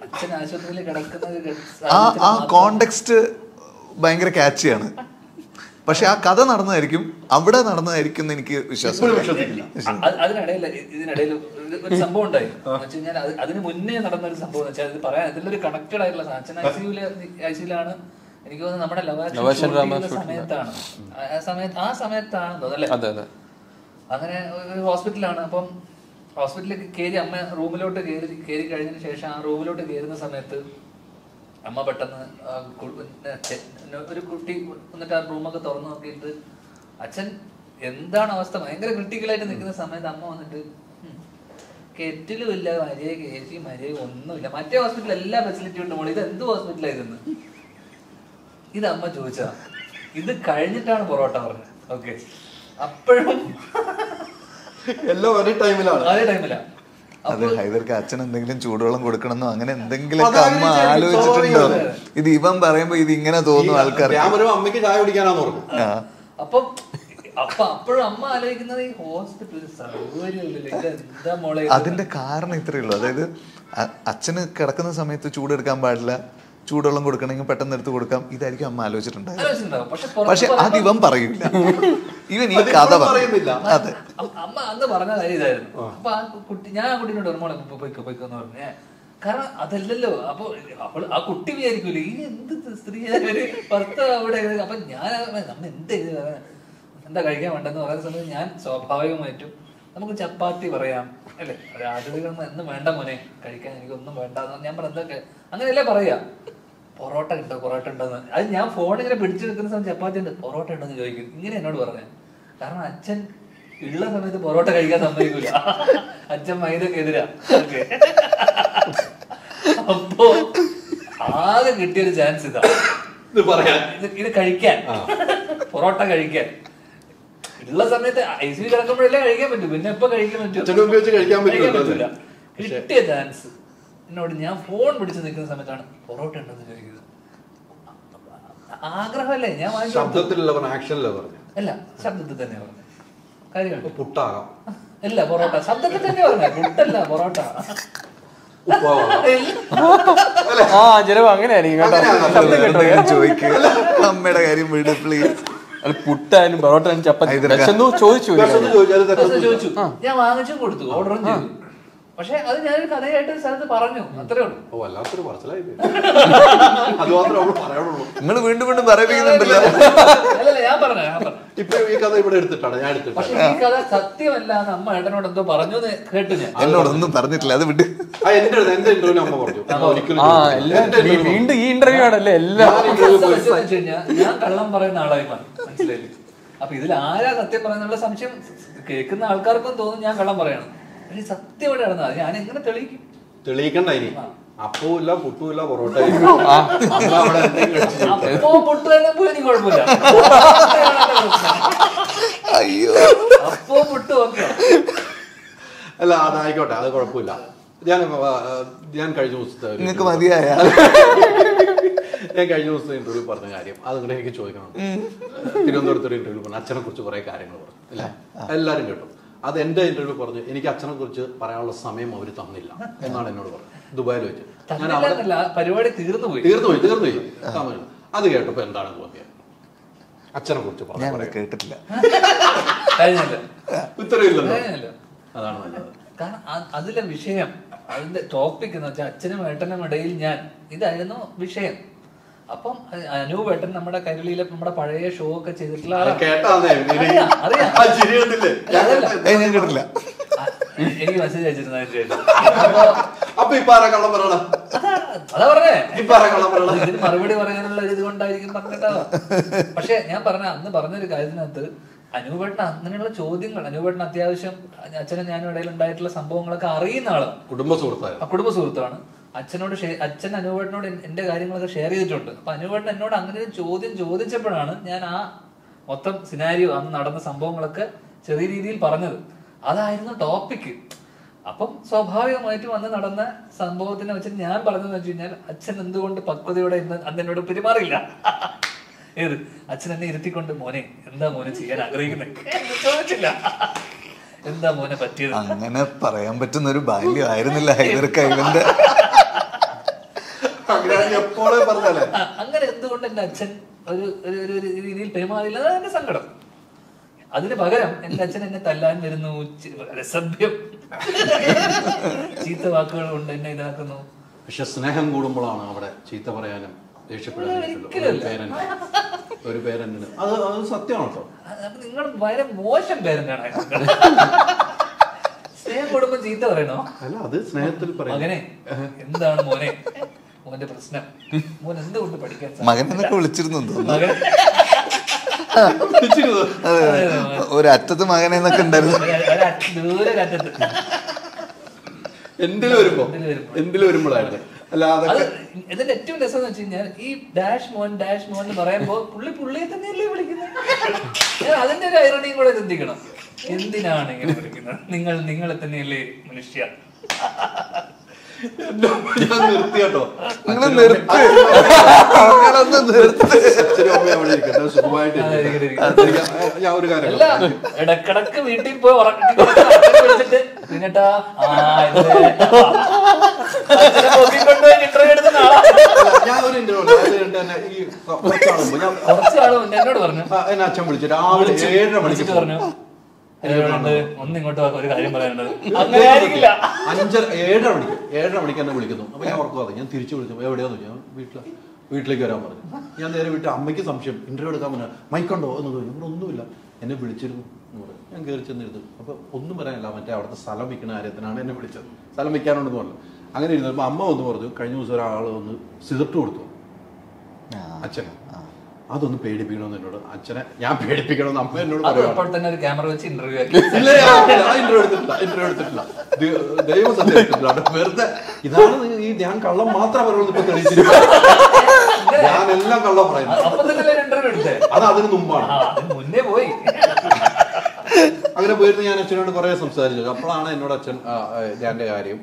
അച്ഛൻ ആശുപത്രിയിൽ ആ ആ കോണ്ടെക്സ്റ്റ് ഭയങ്കര ക്യാച്ചിയാണ് പക്ഷെ ആ കഥ നടന്നതായിരിക്കും അവിടെ നടന്നതായിരിക്കും എന്ന് എനിക്ക് വിശ്വാസം അതിനിടയിൽ ഇതിനിടയിൽ ഒരു- സംഭവം ഉണ്ടായി. കഴിഞ്ഞാൽ അതിന് മുന്നേ നടന്ന ഒരു സംഭവം എന്ന് വെച്ചാൽ ഇത് പറയാൻ ഇതിലൊരു കണക്റ്റഡ് ആയിട്ടുള്ള. അച്ഛൻ ഐസിയുൽ ഐസിയിലാണ് എനിക്ക് തോന്നുന്നത് നമ്മുടെ ലവാഷൻ ലവാഷൻ shoot ഡ്രാമ സമയത്താണ്. ആ- സമയത്ത് ആ സമയത്താണ് അതെ അങ്ങനെ ഒരു ഹോസ്പിറ്റലാണ്. അപ്പം ഹോസ്പിറ്റലിൽ കയറി അമ്മ റൂമിലോട്ട് കയറി കയറി കഴിഞ്ഞതിന് ശേഷം ആ റൂമിലോട്ട് കയറുന്ന സമയത്ത് അമ്മ പെട്ടെന്ന് കു- ഒരു കുട്ടി എന്നിട്ട് ആ റൂമൊക്കെ തുറന്നു നോക്കിയിട്ട് അച്ഛൻ എന്താണ് അവസ്ഥ? ഭയങ്കര ക്രിട്ടിക്കലായിട്ട് നിൽക്കുന്ന സമയത്ത് അമ്മ വന്നിട്ട് "ഉം, കെറ്റിലും ഇല്ല മര്യാദ കയറ്റി മര്യാദ ഒന്നുമില്ല. മറ്റേ ഹോസ്പിറ്റലിൽ എല്ലാ ഫെസിലിറ്റിയും ഉണ്ട് മോളെ. ഇത് എന്ത് ഹോസ്പിറ്റലായിരുന്നു ഇത് അമ്മ ചോദിച്ചതാ. ഇത് കഴിഞ്ഞിട്ടാണ് പൊറോട്ട പറഞ്ഞത്. ഓക്കെ അപ്പോഴും എല്ലാം ഒരേ ടൈമിലാണ് അതേ ടൈമിലാ അത് ഹൈദർക്ക് അച്ഛൻ എന്തെങ്കിലും ചൂടുവെള്ളം കൊടുക്കണമെന്നോ അങ്ങനെ എന്തെങ്കിലും അമ്മ ആലോചിച്ചിട്ടുണ്ടോ. ഇത് ഇവൻ പറയുമ്പോ ഇത് ഇങ്ങനെ തോന്നും ആൾക്കാർ അമ്മയ്ക്ക് ചായ കുടിക്കാനാന്ന് പറഞ്ഞു അപ്പം അപ്പൊ അപ്പോഴും അമ്മ ആലോചിക്കുന്നത് ഈ ഹോസ്പിറ്റലിൽ? അതിന്റെ കാരണം ഇത്രയേ ഉള്ളൂ. അതായത് അച്ഛന് കിടക്കുന്ന സമയത്ത് ചൂടെടുക്കാൻ പാടില്ല. ചൂടുവെള്ളം കൊടുക്കണമെങ്കിൽ പെട്ടെന്ന് എടുത്ത് കൊടുക്കാം. ഇതായിരിക്കും അമ്മ ആലോചിച്ചിട്ടുണ്ടായിരുന്നു. പക്ഷെ അത് ഇവൻ പറയൂല. ഇവൻ ഈ കഥ പറയുന്നില്ല. അതെ. അമ്മ അന്ന് പറഞ്ഞ കാര്യം ഇതായിരുന്നു. അപ്പൊ ആ കുട്ടി ഞാൻ ആ കുട്ടീനോട് മോളെ ഇപ്പൊ പോയിക്കോ പോയിക്കോ എന്ന് പറഞ്ഞു. കാരണം അതല്ലല്ലോ. അപ്പൊ അവൾ ആ കുട്ടി വിചാരിക്കൂലേ ഇനി എന്ത് സ്ത്രീ ഭർത്ത അവിടെ അപ്പൊ ഞാൻ നമ്മ എന്ത് എന്താ കഴിക്കാൻ വേണ്ടെന്ന് പറയുന്ന സമയത്ത് ഞാൻ സ്വാഭാവികമായിട്ടും നമുക്ക് ചപ്പാത്തി പറയാം. അല്ലേ? ഒരു എന്ന് വേണ്ട മോനെ. കഴിക്കാൻ എനിക്കൊന്നും വേണ്ട എന്ന് ഞാൻ പറഞ്ഞ അങ്ങനെയല്ലേ പറയാ. പൊറോട്ട ഉണ്ടോ? പൊറോട്ട ഉണ്ടോന്ന് അത് ഞാൻ ഫോൺ ഇങ്ങനെ പിടിച്ചു നിൽക്കുന്ന സമയത്ത് ചപ്പാത്തി ഉണ്ട് പൊറോട്ട ഉണ്ടോ എന്ന് ചോദിക്കും. ഇങ്ങനെ എന്നോട് പറഞ്ഞു. കാരണം അച്ഛൻ ഉള്ള സമയത്ത് പൊറോട്ട കഴിക്കാൻ സമ്മതിക്കില്ല അച്ഛൻ മൈദക്ക് എതിരാ. അപ്പോ ആകെ കിട്ടിയൊരു ചാൻസ് ഇതാ. ഇത് പറയാൻ. ഇത് കഴിക്കാൻ. പൊറോട്ട കഴിക്കാൻ. ഉള്ള സമയത്ത് ഐ സി കിടക്കുമ്പോഴല്ലേ കഴിക്കാൻ പറ്റൂ. പിന്നെ എപ്പോ കഴിക്കാൻ പറ്റും? കഴിക്കാൻ പറ്റില്ല കിട്ടിയ ചാൻസ് എന്നോട് ഞാൻ ഫോൺ പിടിച്ച് നിൽക്കുന്ന സമയത്താണ് പൊറോട്ട ഉണ്ടെന്ന് ചോദിക്കുന്നത്. ആഗ്രഹമല്ലേ? ഞാൻ ശബ്ദത്തിൽ കൊടുത്തു. ശബ്ദത്തിലല്ല പറഞ്ഞ? അല്ല ശബ്ദത്തിൽ തന്നെ പറഞ്ഞു. കാര്യമാണ്. പുട്ടാകാം. അല്ല പൊറോട്ട. ശബ്ദത്തിൽ തന്നെ പറഞ്ഞു. പുട്ടല്ല പൊറോട്ട. ആ ചിലവ് അങ്ങനെയായിരിക്കും കേട്ടോ. ചോദിക്കുക അമ്മയുടെ കാര്യം വിട് പ്ലീസ് അല്ല പുട്ടായാലും പൊറോട്ട ചപ്പാത്തി. ചോദിച്ചു. ചോദിച്ചു. ഞാൻ വാങ്ങിച്ചും കൊടുത്തു. ഓർഡറും ചെയ്തു. പക്ഷെ അത് ഞാനൊരു കഥയായിട്ട് ഒരു സ്ഥലത്ത് പറഞ്ഞു. അത്രേ ഉള്ളൂ. ഓ വല്ലാത്തൊരു പറച്ചിലായി. അത് മാത്രമേ അവൾ പറയാനുള്ളൂ. നിങ്ങൾ വീണ്ടും വീണ്ടും പറയിപ്പിക്കുന്നുണ്ടല്ലോ. അല്ലല്ല ഞാൻ പറഞ്ഞു ഞാൻ പറഞ്ഞു ഇപ്പൊ ഈ കഥ ഇവിടെ എടുത്തിട്ടാണ് ഞാൻ എടുത്തിട്ടാണ്. പക്ഷെ ഈ കഥ സത്യമല്ല എന്ന് അമ്മ ഏട്ടനോട് എന്തോ പറഞ്ഞു എന്ന് കേട്ടു ഞാൻ. എന്നോടൊന്നും പറഞ്ഞിട്ടില്ല അത് വിട്ട്. ആ എന്റെ അടുത്ത് എന്റെ ഇന്റർവ്യൂ അമ്മ പറഞ്ഞു. അമ്മ ഒരിക്കലും വീണ്ടും ഈ ഇന്റർവ്യൂ ആണല്ലേ എല്ലാം. ഞാൻ പോയി. സത്യം ഞാൻ കള്ളം പറയുന്ന ആളായി മാറി. മനസ്സിലായില്ലേ? അപ്പൊ ഇതിൽ ആരാ സത്യം പറയുന്നുള്ള സംശയം? കേൾക്കുന്ന ആൾക്കാർക്കും തോന്നും ഞാൻ കള്ളം പറയണം. പക്ഷെ സത്യം ഇവിടെ നടന്നത് ഞാൻ എങ്ങനെ തെളിയിക്കും? തെളിയിക്കണ്ട ഇനി. അപ്പൂല്ല പുട്ടുമില്ല പൊറോട്ട അമ്മ അവിടെ എന്തെങ്കിലും അപ്പോ പൊട്ടു തന്നെ പോയി കുഴപ്പമില്ല. അയ്യോ. അപ്പോ പൊട്ടു ഓക്കെ. അല്ല അതായിക്കോട്ടെ അത് കുഴപ്പമില്ല. ഞാൻ ഞാൻ കഴിഞ്ഞ ദിവസത്തെ നിങ്ങൾക്ക് മതിയായ ഞാൻ കഴിഞ്ഞ ദിവസത്തെ ഇന്റർവ്യൂ പറഞ്ഞ കാര്യം അത് കൂടെ എനിക്ക് ചോദിക്കണം. തിരുവനന്തപുരത്ത് ഒരു ഇന്റർവ്യൂ പറഞ്ഞു അച്ഛനെ കുറിച്ച് കുറെ കാര്യങ്ങൾ പറഞ്ഞു അല്ലേ? എല്ലാരും കേട്ടു. അത് എന്റെ ഇന്റർവ്യൂ പറഞ്ഞു എനിക്ക് അച്ഛനെ കുറിച്ച് പറയാനുള്ള സമയം അവർ തന്നില്ല എന്നാണ് എന്നോട് പറഞ്ഞത്. ദുബായിൽ വെച്ച്. ഞാൻ അവിടെ പരിപാടി തീർന്നു പോയി. തീർന്നു പോയി തീർന്നു പോയി. അത് കേട്ടപ്പോ എന്താണ് തോന്നിയത്? അച്ഛനെ കുറിച്ച് പറഞ്ഞു കേട്ടിട്ടില്ല. കഴിഞ്ഞല്ലോ. ഉത്തരവില്ലല്ലോ. അതാണ് നല്ലത്. കാരണം അതിലെ വിഷയം അതിന്റെ ടോപ്പിക് എന്ന് വെച്ചാൽ അച്ഛനും ഏട്ടനും ഇടയിൽ ഞാൻ ഇതായിരുന്നു വിഷയം. അപ്പം അനു വേട്ടൻ നമ്മുടെ കൈരളിയിലെ നമ്മുടെ പഴയ ഷോ ഒക്കെ ചെയ്തിട്ടുള്ള എനിക്ക് മെസ്സേജ് അയച്ചിരുന്നു അതാ- അതാ പറഞ്ഞേ. ഇതിന് മറുപടി പറയാനുള്ള ഒരു ഇതുകൊണ്ടായിരിക്കും പറഞ്ഞിട്ടാ പക്ഷെ ഞാൻ പറഞ്ഞ അന്ന് പറഞ്ഞൊരു കാര്യത്തിനകത്ത് അനൂപേട്ടൻ അങ്ങനെയുള്ള ചോദ്യങ്ങൾ അനൂപേട്ടൻ അത്യാവശ്യം അച്ഛനും ഞാനും ഇടയിൽ ഉണ്ടായിട്ടുള്ള സംഭവങ്ങളൊക്കെ അറിയുന്ന ആളാണ്. കുടുംബ സുഹൃത്താണ് ആ കുടുംബ സുഹൃത്താണ്. അച്ഛനോട് അച്ഛൻ അനുവേട്ടനോട് എന്റെ കാര്യങ്ങളൊക്കെ ഷെയർ ചെയ്തിട്ടുണ്ട്. അപ്പൊ അനുവേട്ടൻ എന്നോട് അങ്ങനെ ഒരു ചോദ്യം ചോദിച്ചപ്പോഴാണ് ഞാൻ ആ മൊത്തം സിനാരിയോ അന്ന് നടന്ന സംഭവങ്ങളൊക്കെ ചെറിയ രീതിയിൽ പറഞ്ഞത്. അതായിരുന്നു ടോപ്പിക് അപ്പം സ്വാഭാവികമായിട്ട് അന്ന് നടന്ന സംഭവത്തിനെ വെച്ച് ഞാൻ പറഞ്ഞതെന്ന് വെച്ച് കഴിഞ്ഞാൽ അച്ഛൻ എന്തുകൊണ്ട് പക്വതയോടെ ഇന്ന് അന്ന് എന്നോട് പെരുമാറില്ല ഏത്? അച്ഛൻ എന്നെ ഇരുത്തിക്കൊണ്ട് മോനെ എന്താ മോനെ ചെയ്യാൻ ആഗ്രഹിക്കുന്നത് ചോദിച്ചില്ല. എന്താ മോനെ പറ്റിയത്? അങ്ങനെ പറയാൻ പറ്റുന്ന ഒരു ബാല്യം ആയിരുന്നില്ല ഹൈദർ കൈവന്റെ. അങ്ങനെ എപ്പോഴേ പറഞ്ഞല്ലേ അങ്ങനെ എന്തുകൊണ്ട് എന്റെ അച്ഛൻ ഒരു ഒരു രീതിയിൽ പെരുമാറിയില്ല അതാണ് എന്റെ സങ്കടം. അതിന് പകരം എന്റെ അച്ഛൻ എന്നെ തല്ലാൻ വരുന്നു. രസഭ്യം. ചീത്ത വാക്കുകൾ കൊണ്ട് എന്നെ ഇതാക്കുന്നു. പക്ഷെ സ്നേഹം കൂടുമ്പോഴാണ് അവിടെ ചീത്ത പറയാനും ദേഷ്യപ്പെടാനും ഒരു. പേരന്റിന് അത് അത് സത്യമാണ് കേട്ടോ നിങ്ങൾ വളരെ മോശം പേരന്റാണ് സ്നേഹം കൂടുമ്പോ ചീത്ത പറയണോ? അല്ല അത് സ്നേഹത്തിൽ പറയാം. അങ്ങനെ എന്താണ് മോനെ? മോന്റെ പ്രശ്നം. മോൻ എന്തുകൊണ്ട് പഠിക്കാൻ സാധിക്കുന്നില്ല? മകൻ എന്നൊക്കെ വിളിച്ചിരുന്നു. മകൻ അതെ. ഒരു അറ്റത്ത് മകനെ എന്നൊക്കെ ഉണ്ടായിരുന്നു. ദൂരെ ഒരു അറ്റത്ത്. എന്തിലും വരുമ്പോ? എന്തിലും വരുമ്പോഴായിരുന്നു? അല്ല അത് അതൊക്കെ ഇതിന്റെ ഏറ്റവും രസം എന്ന് വെച്ച് കഴിഞ്ഞാൽ ഈ ഡാഷ് മോൻ ഡാഷ് മോൻ എന്ന് പറയുമ്പോ പുള്ളി പുള്ളിയെ തന്നെയല്ലേ വിളിക്കുന്നത്? അതിന്റെ ഒരു ഐറണിയും കൂടെ ചിന്തിക്കണം. എന്തിനാണ് ഇങ്ങനെ വിളിക്കുന്നത്? നിങ്ങൾ നിങ്ങളെ തന്നെയല്ലേ മനുഷ്യ. ഞാൻ നിർത്തി കേട്ടോ. നിങ്ങൾ നിർത്ത്. ഇരിക്കട്ടെ. ഞാൻ- ഒരു കാര്യം ഇടക്കിടക്ക് വീട്ടിൽ പോയി ഉറക്കിട്ട് പിന്നെട്ടാ പൊക്കിക്കൊണ്ടുപോയി ഇന്റർവ്യൂ എന്നോട് പറഞ്ഞു. ആ, എന്നെ അച്ഛൻ വിളിച്ചു. രാവിലെ ഏഴര മണിക്ക് വിളിച്ചിട്ട് പറഞ്ഞു. ഒന്ന് ഇങ്ങോട്ട് ഒരു കാര്യം പറയാനുണ്ട് അഞ്ചര ഏഴര മണിക്ക് ഏഴര മണിക്ക് എന്നെ വിളിക്കുന്നു. അപ്പൊ ഞാൻ ഉറക്കാതെ ഞാൻ തിരിച്ചു വിളിച്ചു. എവിടെയാന്ന് ചോദിച്ചു? ഞാൻ വീട്ടിൽ വീട്ടിലേക്ക് വരാൻ പറഞ്ഞു. ഞാൻ നേരെ വീട്ടിൽ അമ്മയ്ക്ക് സംശയം. ഇന്റർവ്യൂ എടുക്കാൻ പറഞ്ഞു മൈക്കുണ്ടോ എന്ന് ചോദിച്ചു. ഇവിടെ ഒന്നുമില്ല. എന്നെ വിളിച്ചിരുന്നു എന്ന് പറഞ്ഞു. ഞാൻ കയറി ചെന്നിരുന്നു അപ്പൊ ഒന്നും പറയാനില്ല. മറ്റേ അവിടുത്തെ സ്ഥലം വിൽക്കുന്ന കാര്യത്തിനാണ് എന്നെ വിളിച്ചത്. സ്ഥലം വിൽക്കാനുണ്ടെന്ന് പറഞ്ഞു. അങ്ങനെ ഇരുന്നപ്പോൾ അമ്മ ഒന്ന് പറഞ്ഞു കഴിഞ്ഞ ദിവസം ഒരാൾ ഒന്ന് സിഗരറ്റ് കൊടുത്തു. അച്ഛൻ. അതൊന്ന് പേടിപ്പിക്കണമെന്ന് എന്നോട് അച്ഛനെ ഞാൻ പേടിപ്പിക്കണമെന്ന് അമ്മ എന്നോട് അത് തന്നെ ഒരു ക്യാമറ വെച്ച് ഇന്റർവ്യൂ എടുത്തിട്ടില്ല ഇന്റർവ്യൂ എടുത്തിട്ടില്ല. ദൈ- ദൈവം സത്യം എടുത്തിട്ടില്ല വെറുതെ ഇതാണ് ഈ ഞാൻ കള്ളം മാത്രം പറയുള്ളൂ ഇപ്പൊ തെളിയിച്ചിരിക്കുന്നത് ഞാൻ എല്ലാം കള്ളം പറയുന്നു. അത് അതിന് മുമ്പാണ്. മുന്നേ പോയി. അങ്ങനെ പോയിരുന്നു ഞാൻ അച്ഛനോട് കുറെ സംസാരിച്ചു. അപ്പോഴാണ് എന്നോട് അച്ഛൻ ആ, കാര്യം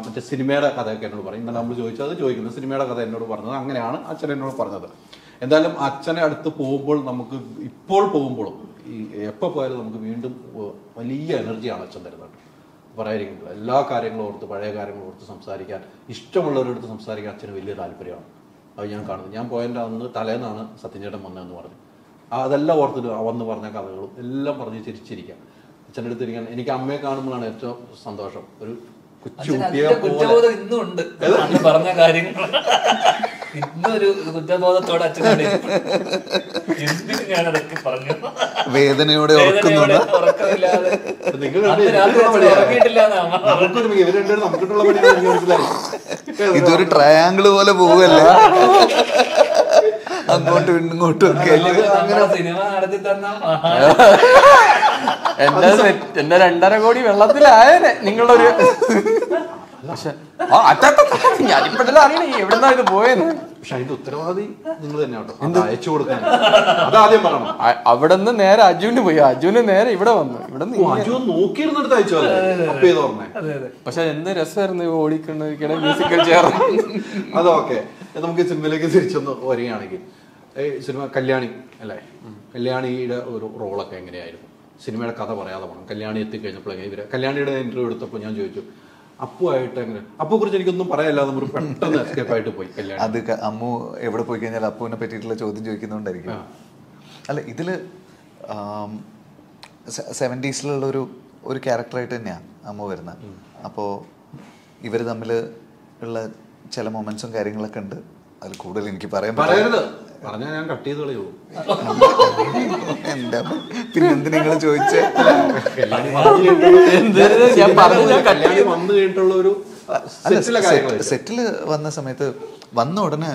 മറ്റേ സിനിമയുടെ കഥയൊക്കെ എന്നോട് പറയും ഇന്നലെ നമ്മൾ ചോദിച്ചത് ചോദിക്കുന്നത് സിനിമയുടെ കഥ എന്നോട് പറഞ്ഞത്. അങ്ങനെയാണ് അച്ഛൻ എന്നോട് പറഞ്ഞത്. എന്തായാലും അച്ഛനെ അടുത്ത് പോകുമ്പോൾ നമുക്ക് ഇപ്പോൾ പോകുമ്പോഴും ഈ എപ്പോൾ പോയാലും നമുക്ക് വീണ്ടും വലിയ എനർജിയാണ് അച്ഛൻ തരുന്നത്. പറയായിരിക്കും എല്ലാ കാര്യങ്ങളും ഓർത്ത് പഴയ കാര്യങ്ങളും ഓർത്ത് സംസാരിക്കാൻ ഇഷ്ടമുള്ളവരെടുത്ത് സംസാരിക്കാൻ അച്ഛന് വലിയ താല്പര്യമാണ്. അത് ഞാൻ കാണുന്നത്. ഞാൻ പോയതിന്റെ അന്ന് തലേന്നാണ് സത്യൻചേട്ടൻ വന്നതെന്ന് പറഞ്ഞു അതെല്ലാം ഓർത്തിട്ട് വന്ന് പറഞ്ഞ കഥകളും എല്ലാം പറഞ്ഞ് ചിരിച്ചിരിക്കാം. അച്ഛന്റെ അടുത്ത് ഇരിക്കാൻ എനിക്ക് അമ്മയെ കാണുമ്പോഴാണ് ഏറ്റവും സന്തോഷം. ഒരു കൊച്ചു അച്ഛന് കുട്ടിയെ പോലെ. പറഞ്ഞ കാര്യങ്ങൾ. ഇന്നൊരു കുറ്റബോധത്തോടെ അച്ഛനോട് എന്തിനു ഞാൻ അതൊക്കെ പറഞ്ഞു വേദനയോടെ മനസ്സിലായി. ഇതൊരു ട്രയാങ്കിൾ പോലെ പോവല്ല? അങ്ങോട്ടും ഇങ്ങോട്ടും ഒക്കെ. സിനിമ നടത്തി തന്ന എന്റെ സെറ്റ്- എന്റെ രണ്ടര കോടി വെള്ളത്തിലായനെ. നിങ്ങളൊരു പക്ഷെ ആ ഞാനിപ്പോഴല്ലേ അറിയണേ. എവിടെന്നാ ഇത് പോയെന്ന്? പക്ഷെ അതിന്റെ ഉത്തരവാദി നിങ്ങൾ തന്നെ കേട്ടോ. അത് അയച്ചു കൊടുക്കാൻ. അതാദ്യം പറയണം. അ- അവിടുന്ന് നേരെ അജുവിന് പോയി. അജുവിന് നേരെ ഇവിടെ വന്നു. ഇവിടെ അജു നോക്കിയിരുന്നിടത്ത് അയച്ചു അപ്പൊ ചെയ്ത് അതെ പക്ഷെ എന്ത് രസമായിരുന്നു ഓടിക്കൊണ്ടിരിക്കണ മ്യൂസിക്കൽ ചെയർ അതൊക്കെ നമുക്ക് ഈ സിനിമയിലേക്ക് തിരിച്ചൊന്ന് വരികയാണെങ്കിൽ. ഈ സിനിമ കല്യാണി അല്ലേ? കല്യാണിയുടെ ഒരു റോളൊക്കെ എങ്ങനെയായിരുന്നു? സിനിമയുടെ കഥ പറയാതെ പോകണം കല്യാണി എത്തിക്കഴിഞ്ഞപ്പോഴേ ഇവർ കല്യാണിയുടെ ഇന്റർവ്യൂ എടുത്തപ്പോൾ ഞാൻ ചോദിച്ചു അപ്പു ആയിട്ട് കുറിച്ച് എനിക്കൊന്നും പറയാനില്ല നമ്മൾ പെട്ടെന്ന് എസ്കേപ്പ് ആയിട്ട് പോയി കല്യാണം. അത് അമ്മു എവിടെ പോയി കഴിഞ്ഞാൽ അപ്പുവിനെ പറ്റിയിട്ടുള്ള ചോദ്യം ചോദിക്കുന്നതുകൊണ്ടായിരിക്കും അല്ല ഇതിൽ സെവന്റീസിലുള്ള ഒരു ഒരു ക്യാരക്ടറായിട്ട് തന്നെയാണ് അമ്മു വരുന്നത്. അപ്പോൾ ഇവർ തമ്മിൽ ഉള്ള ചില മൊമെന്റ്സും കാര്യങ്ങളൊക്കെ ഉണ്ട്. അതിൽ കൂടുതൽ എനിക്ക് പറയാൻ പറ്റില്ല. പറഞ്ഞാൽ ഞാൻ കട്ട് ചെയ്ത് കളയുള്ളൂ എന്താ പിന്നെ നിങ്ങൾ ചോദിച്ചേ? കല്യാണി വന്നു കഴിഞ്ഞിട്ടുള്ള- ഞാൻ പറഞ്ഞു ഞാൻ കല്യാണി വന്നു കഴിഞ്ഞിട്ടുള്ള ഒരു സെറ്റിലെ വന്ന സമയത്ത് വന്ന ഉടനെ